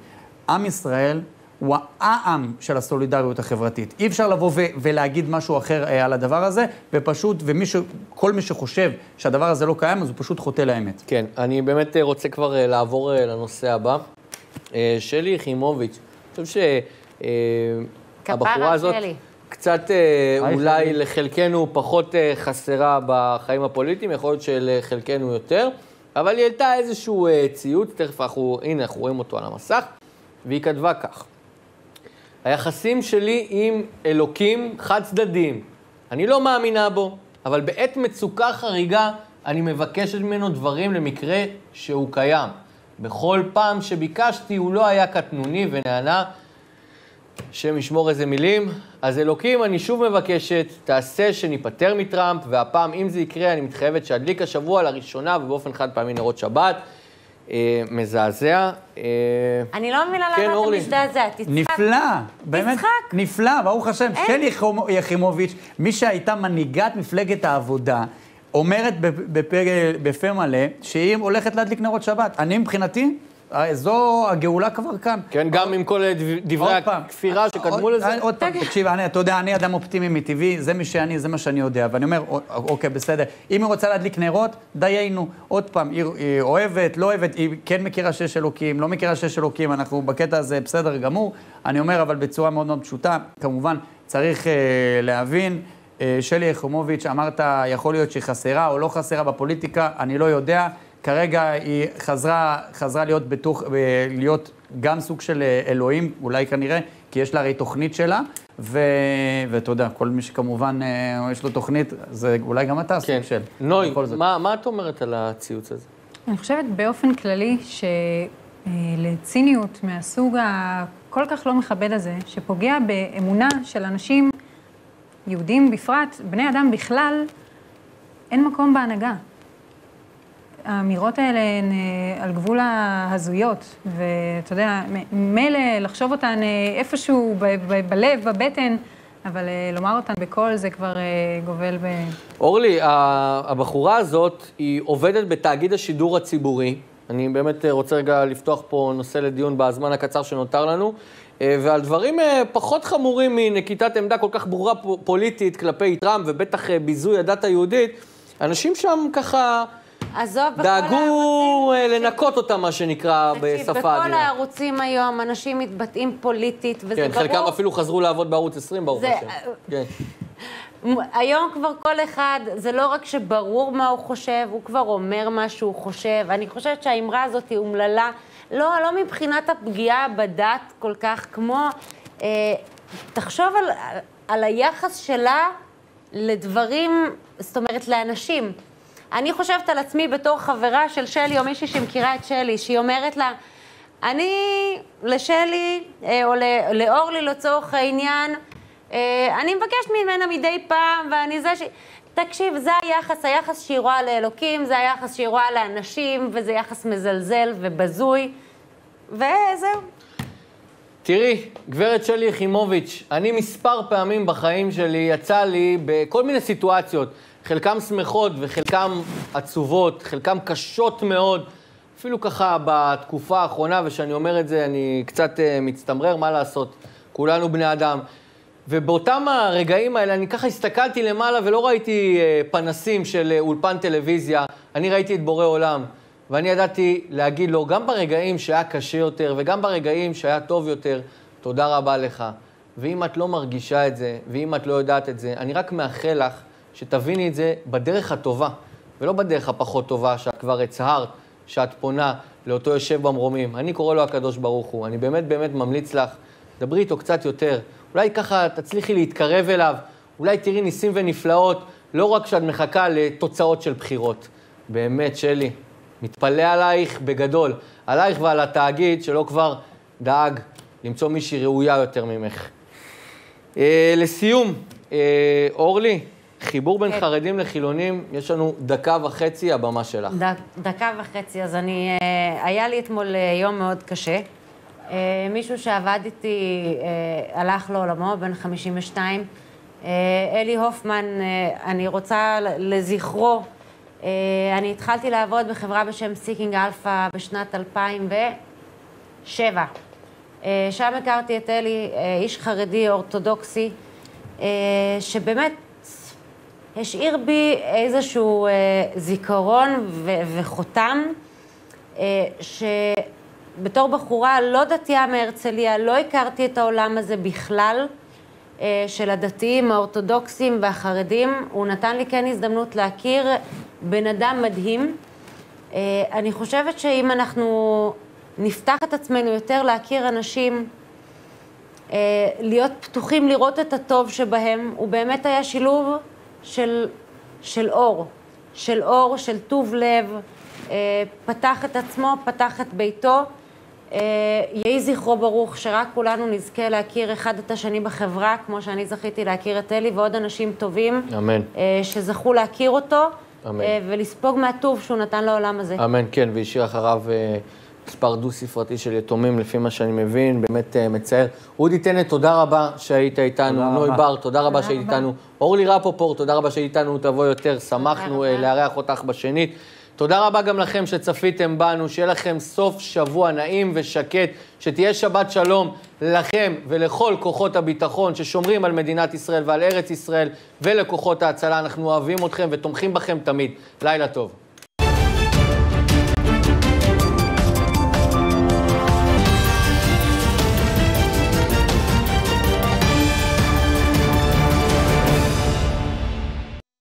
עם ישראל הוא העם של הסולידריות החברתית. אי אפשר לבוא ו- ולהגיד משהו אחר אה, על הדבר הזה, ופשוט, וכל מי שחושב שהדבר הזה לא קיים, אז הוא פשוט חוטא לאמת. כן, אני באמת אה, רוצה כבר אה, לעבור אה, לנושא הבא. אה, שלי יחימוביץ', אני חושב שהבחורה הזאת שלי. קצת אה, אולי שלי. לחלקנו פחות אה, חסרה בחיים הפוליטיים, יכול להיות שלחלקנו יותר, אבל היא העלתה איזשהו אה, ציוץ, תכף אנחנו, הנה, אנחנו רואים אותו על המסך, והיא כתבה כך: היחסים שלי עם אלוקים חד צדדיים. אני לא מאמינה בו, אבל בעת מצוקה חריגה אני מבקשת ממנו דברים למקרה שהוא קיים. בכל פעם שביקשתי הוא לא היה קטנוני ונענה. השם ישמור איזה מילים. אז אלוקים, אני שוב מבקשת, תעשה שניפטר מטראמפ, והפעם, אם זה יקרה, אני מתחייבת שאדליק השבוע לראשונה ובאופן חד פעמי נרות שבת. אה, מזעזע. אה, אני לא מבינה כן, למה אתה אורלי. מזדעזע, תצחק. נפלא, באמת, תצחק. נפלא, ברוך השם. שלי יחימו- יחימוביץ', מי שהייתה מנהיגת מפלגת העבודה, אומרת בפ- בפ- בפה מלא שהיא הולכת להדליק נרות שבת. אני מבחינתי, זו הגאולה כבר כאן. כן, גם עם כל דב- דברי. הכפירה שקדמו עוד- לזה. עוד פעם, תקשיב, אתה יודע, אני אדם אופטימי מטבעי, זה מי שאני, זה מה שאני יודע. ואני אומר, א- אוקיי, בסדר. אם היא רוצה להדליק נרות, דיינו. עוד פעם, היא, אוהבת, לא אוהבת, היא כן מכירה שיש אלוקים, לא מכירה שיש אלוקים, אנחנו בקטע הזה בסדר גמור. אני אומר, אבל בצורה מאוד מאוד פשוטה, כמובן, צריך אה, להבין. אה, שלי יחימוביץ', אמרת, יכול להיות שהיא חסרה או לא חסרה בפוליטיקה, אני לא יודע. כרגע היא חזרה, חזרה להיות בתוך, ב- להיות גם סוג של אה, אלוהים, אולי כנראה, כי יש לה הרי תוכנית שלה, ו... ואתה יודע, כל מי שכמובן אה, יש לו תוכנית, זה אולי גם אתה כן. סוג של. נוי. מה, מה את אומרת על הציוץ הזה? אני חושבת באופן כללי שלציניות מהסוג הכל כך לא מכבד הזה, שפוגע באמונה של אנשים, יהודים בפרט, בני אדם בכלל, אין מקום בהנהגה. האמירות האלה הן אה, על גבול ההזויות, ואתה יודע, מילא לחשוב אותן אה, איפשהו בלב, בבטן, אבל אה, לומר אותן בקול זה כבר גובל ב... אורלי, הבחורה הזאת, היא עובדת בתאגיד השידור הציבורי. אני באמת רוצה רגע לפתוח פה נושא לדיון בזמן הקצר שנותר לנו, ועל דברים פחות חמורים מנקיטת עמדה כל כך ברורה פוליטית כלפי טראמפ, ובטח ביזוי הדת היהודית, אנשים שם ככה עזוב, בכל דאגו אה, לנקות אותם, מה שנקרא, תקשיב, בשפה בכל עדינה. הערוצים היום אנשים מתבטאים פוליטית, וזה כן, ברור. חלקם אפילו חזרו לעבוד בערוץ 20, ברוך השם. כן. היום כבר כל אחד, זה לא רק שברור מה הוא חושב, הוא כבר אומר מה שהוא חושב. אני חושבת שהאמרה הזאת היא אומללה, לא, לא מבחינת הפגיעה בדת כל כך, כמו... אה, תחשוב על, על היחס שלה לדברים, זאת אומרת, לאנשים. אני חושבת על עצמי בתור חברה של שלי, או מישהי שמכירה את שלי, שהיא אומרת לה, אני לשלי, אה, או לאורלי לצורך העניין, אה, אני מבקשת ממנה מדי פעם, ואני זה ש... תקשיב, זה היחס, היחס שהיא רואה לאלוקים, זה היחס שהיא רואה לאנשים, וזה יחס מזלזל ובזוי, וזהו. תראי, גברת שלי יחימוביץ', אני מספר פעמים בחיים שלי יצא לי בכל מיני סיטואציות, חלקם שמחות וחלקם עצובות, חלקם קשות מאוד, אפילו ככה בתקופה האחרונה, וכשאני אומר את זה אני קצת uh, מצטמרר, מה לעשות, כולנו בני אדם. ובאותם הרגעים האלה אני ככה הסתכלתי למעלה ולא ראיתי uh, פנסים של uh, אולפן טלוויזיה, אני ראיתי את בורא עולם. ואני ידעתי להגיד לו, גם ברגעים שהיה קשה יותר וגם ברגעים שהיה טוב יותר, תודה רבה לך. ואם את לא מרגישה את זה, ואם את לא יודעת את זה, אני רק מאחל לך שתביני את זה בדרך הטובה, ולא בדרך הפחות טובה שאת כבר הצהרת שאת פונה לאותו יושב במרומים. אני קורא לו הקדוש ברוך הוא. אני באמת באמת ממליץ לך, דברי איתו קצת יותר. אולי ככה תצליחי להתקרב אליו, אולי תראי ניסים ונפלאות, לא רק כשאת מחכה לתוצאות של בחירות. באמת, שלי, מתפלא עלייך בגדול, עלייך ועל התאגיד שלא כבר דאג למצוא מישהי ראויה יותר ממך. אה, לסיום, אה, אורלי, חיבור בין כן. חרדים לחילונים, יש לנו דקה וחצי, הבמה שלך. ד- דקה וחצי, אז אני... אה, היה לי אתמול אה, יום מאוד קשה. אה, מישהו שעבד איתי הלך לעולמו, בן 52. אה, אלי הופמן, אני רוצה לזכרו, אני התחלתי לעבוד בחברה בשם Seeking Alpha בשנת 2007. אה, שם הכרתי את אלי, איש חרדי אורתודוקסי, שבאמת השאיר בי איזשהו אה, זיכרון ו- וחותם, אה, שבתור בחורה לא דתייה מהרצליה, לא הכרתי את העולם הזה בכלל, אה, של הדתיים, האורתודוקסים והחרדים. הוא נתן לי כן הזדמנות להכיר בן אדם מדהים. אה, אני חושבת שאם אנחנו נפתח את עצמנו יותר להכיר אנשים, אה, להיות פתוחים לראות את הטוב שבהם, הוא באמת היה שילוב של, של אור, של אור, של טוב לב, אה, פתח את עצמו, פתח את ביתו. אה, יהי זכרו ברוך, שרק כולנו נזכה להכיר אחד את השני בחברה, כמו שאני זכיתי להכיר את אלי ועוד אנשים טובים, אמן. אה, שזכו להכיר אותו, אמן. אה, ולספוג מהטוב שהוא נתן לעולם הזה. אמן, כן, והשאיר אחריו אה, מספר דו-ספרתי של יתומים, לפי מה שאני מבין, באמת אה, מצער. אודי טנט, תודה רבה שהיית איתנו. נוי. בר, תודה רבה שהיית. איתנו. אורלי רפופורט, תודה רבה שהיית איתנו, תבוא יותר. שמחנו אה. לארח אותך בשנית. תודה רבה גם לכם שצפיתם בנו, שיהיה לכם סוף שבוע נעים ושקט, שתהיה שבת שלום לכם ולכל כוחות הביטחון ששומרים על מדינת ישראל ועל ארץ ישראל ולכוחות ההצלה. אנחנו אוהבים אתכם ותומכים בכם תמיד. לילה טוב.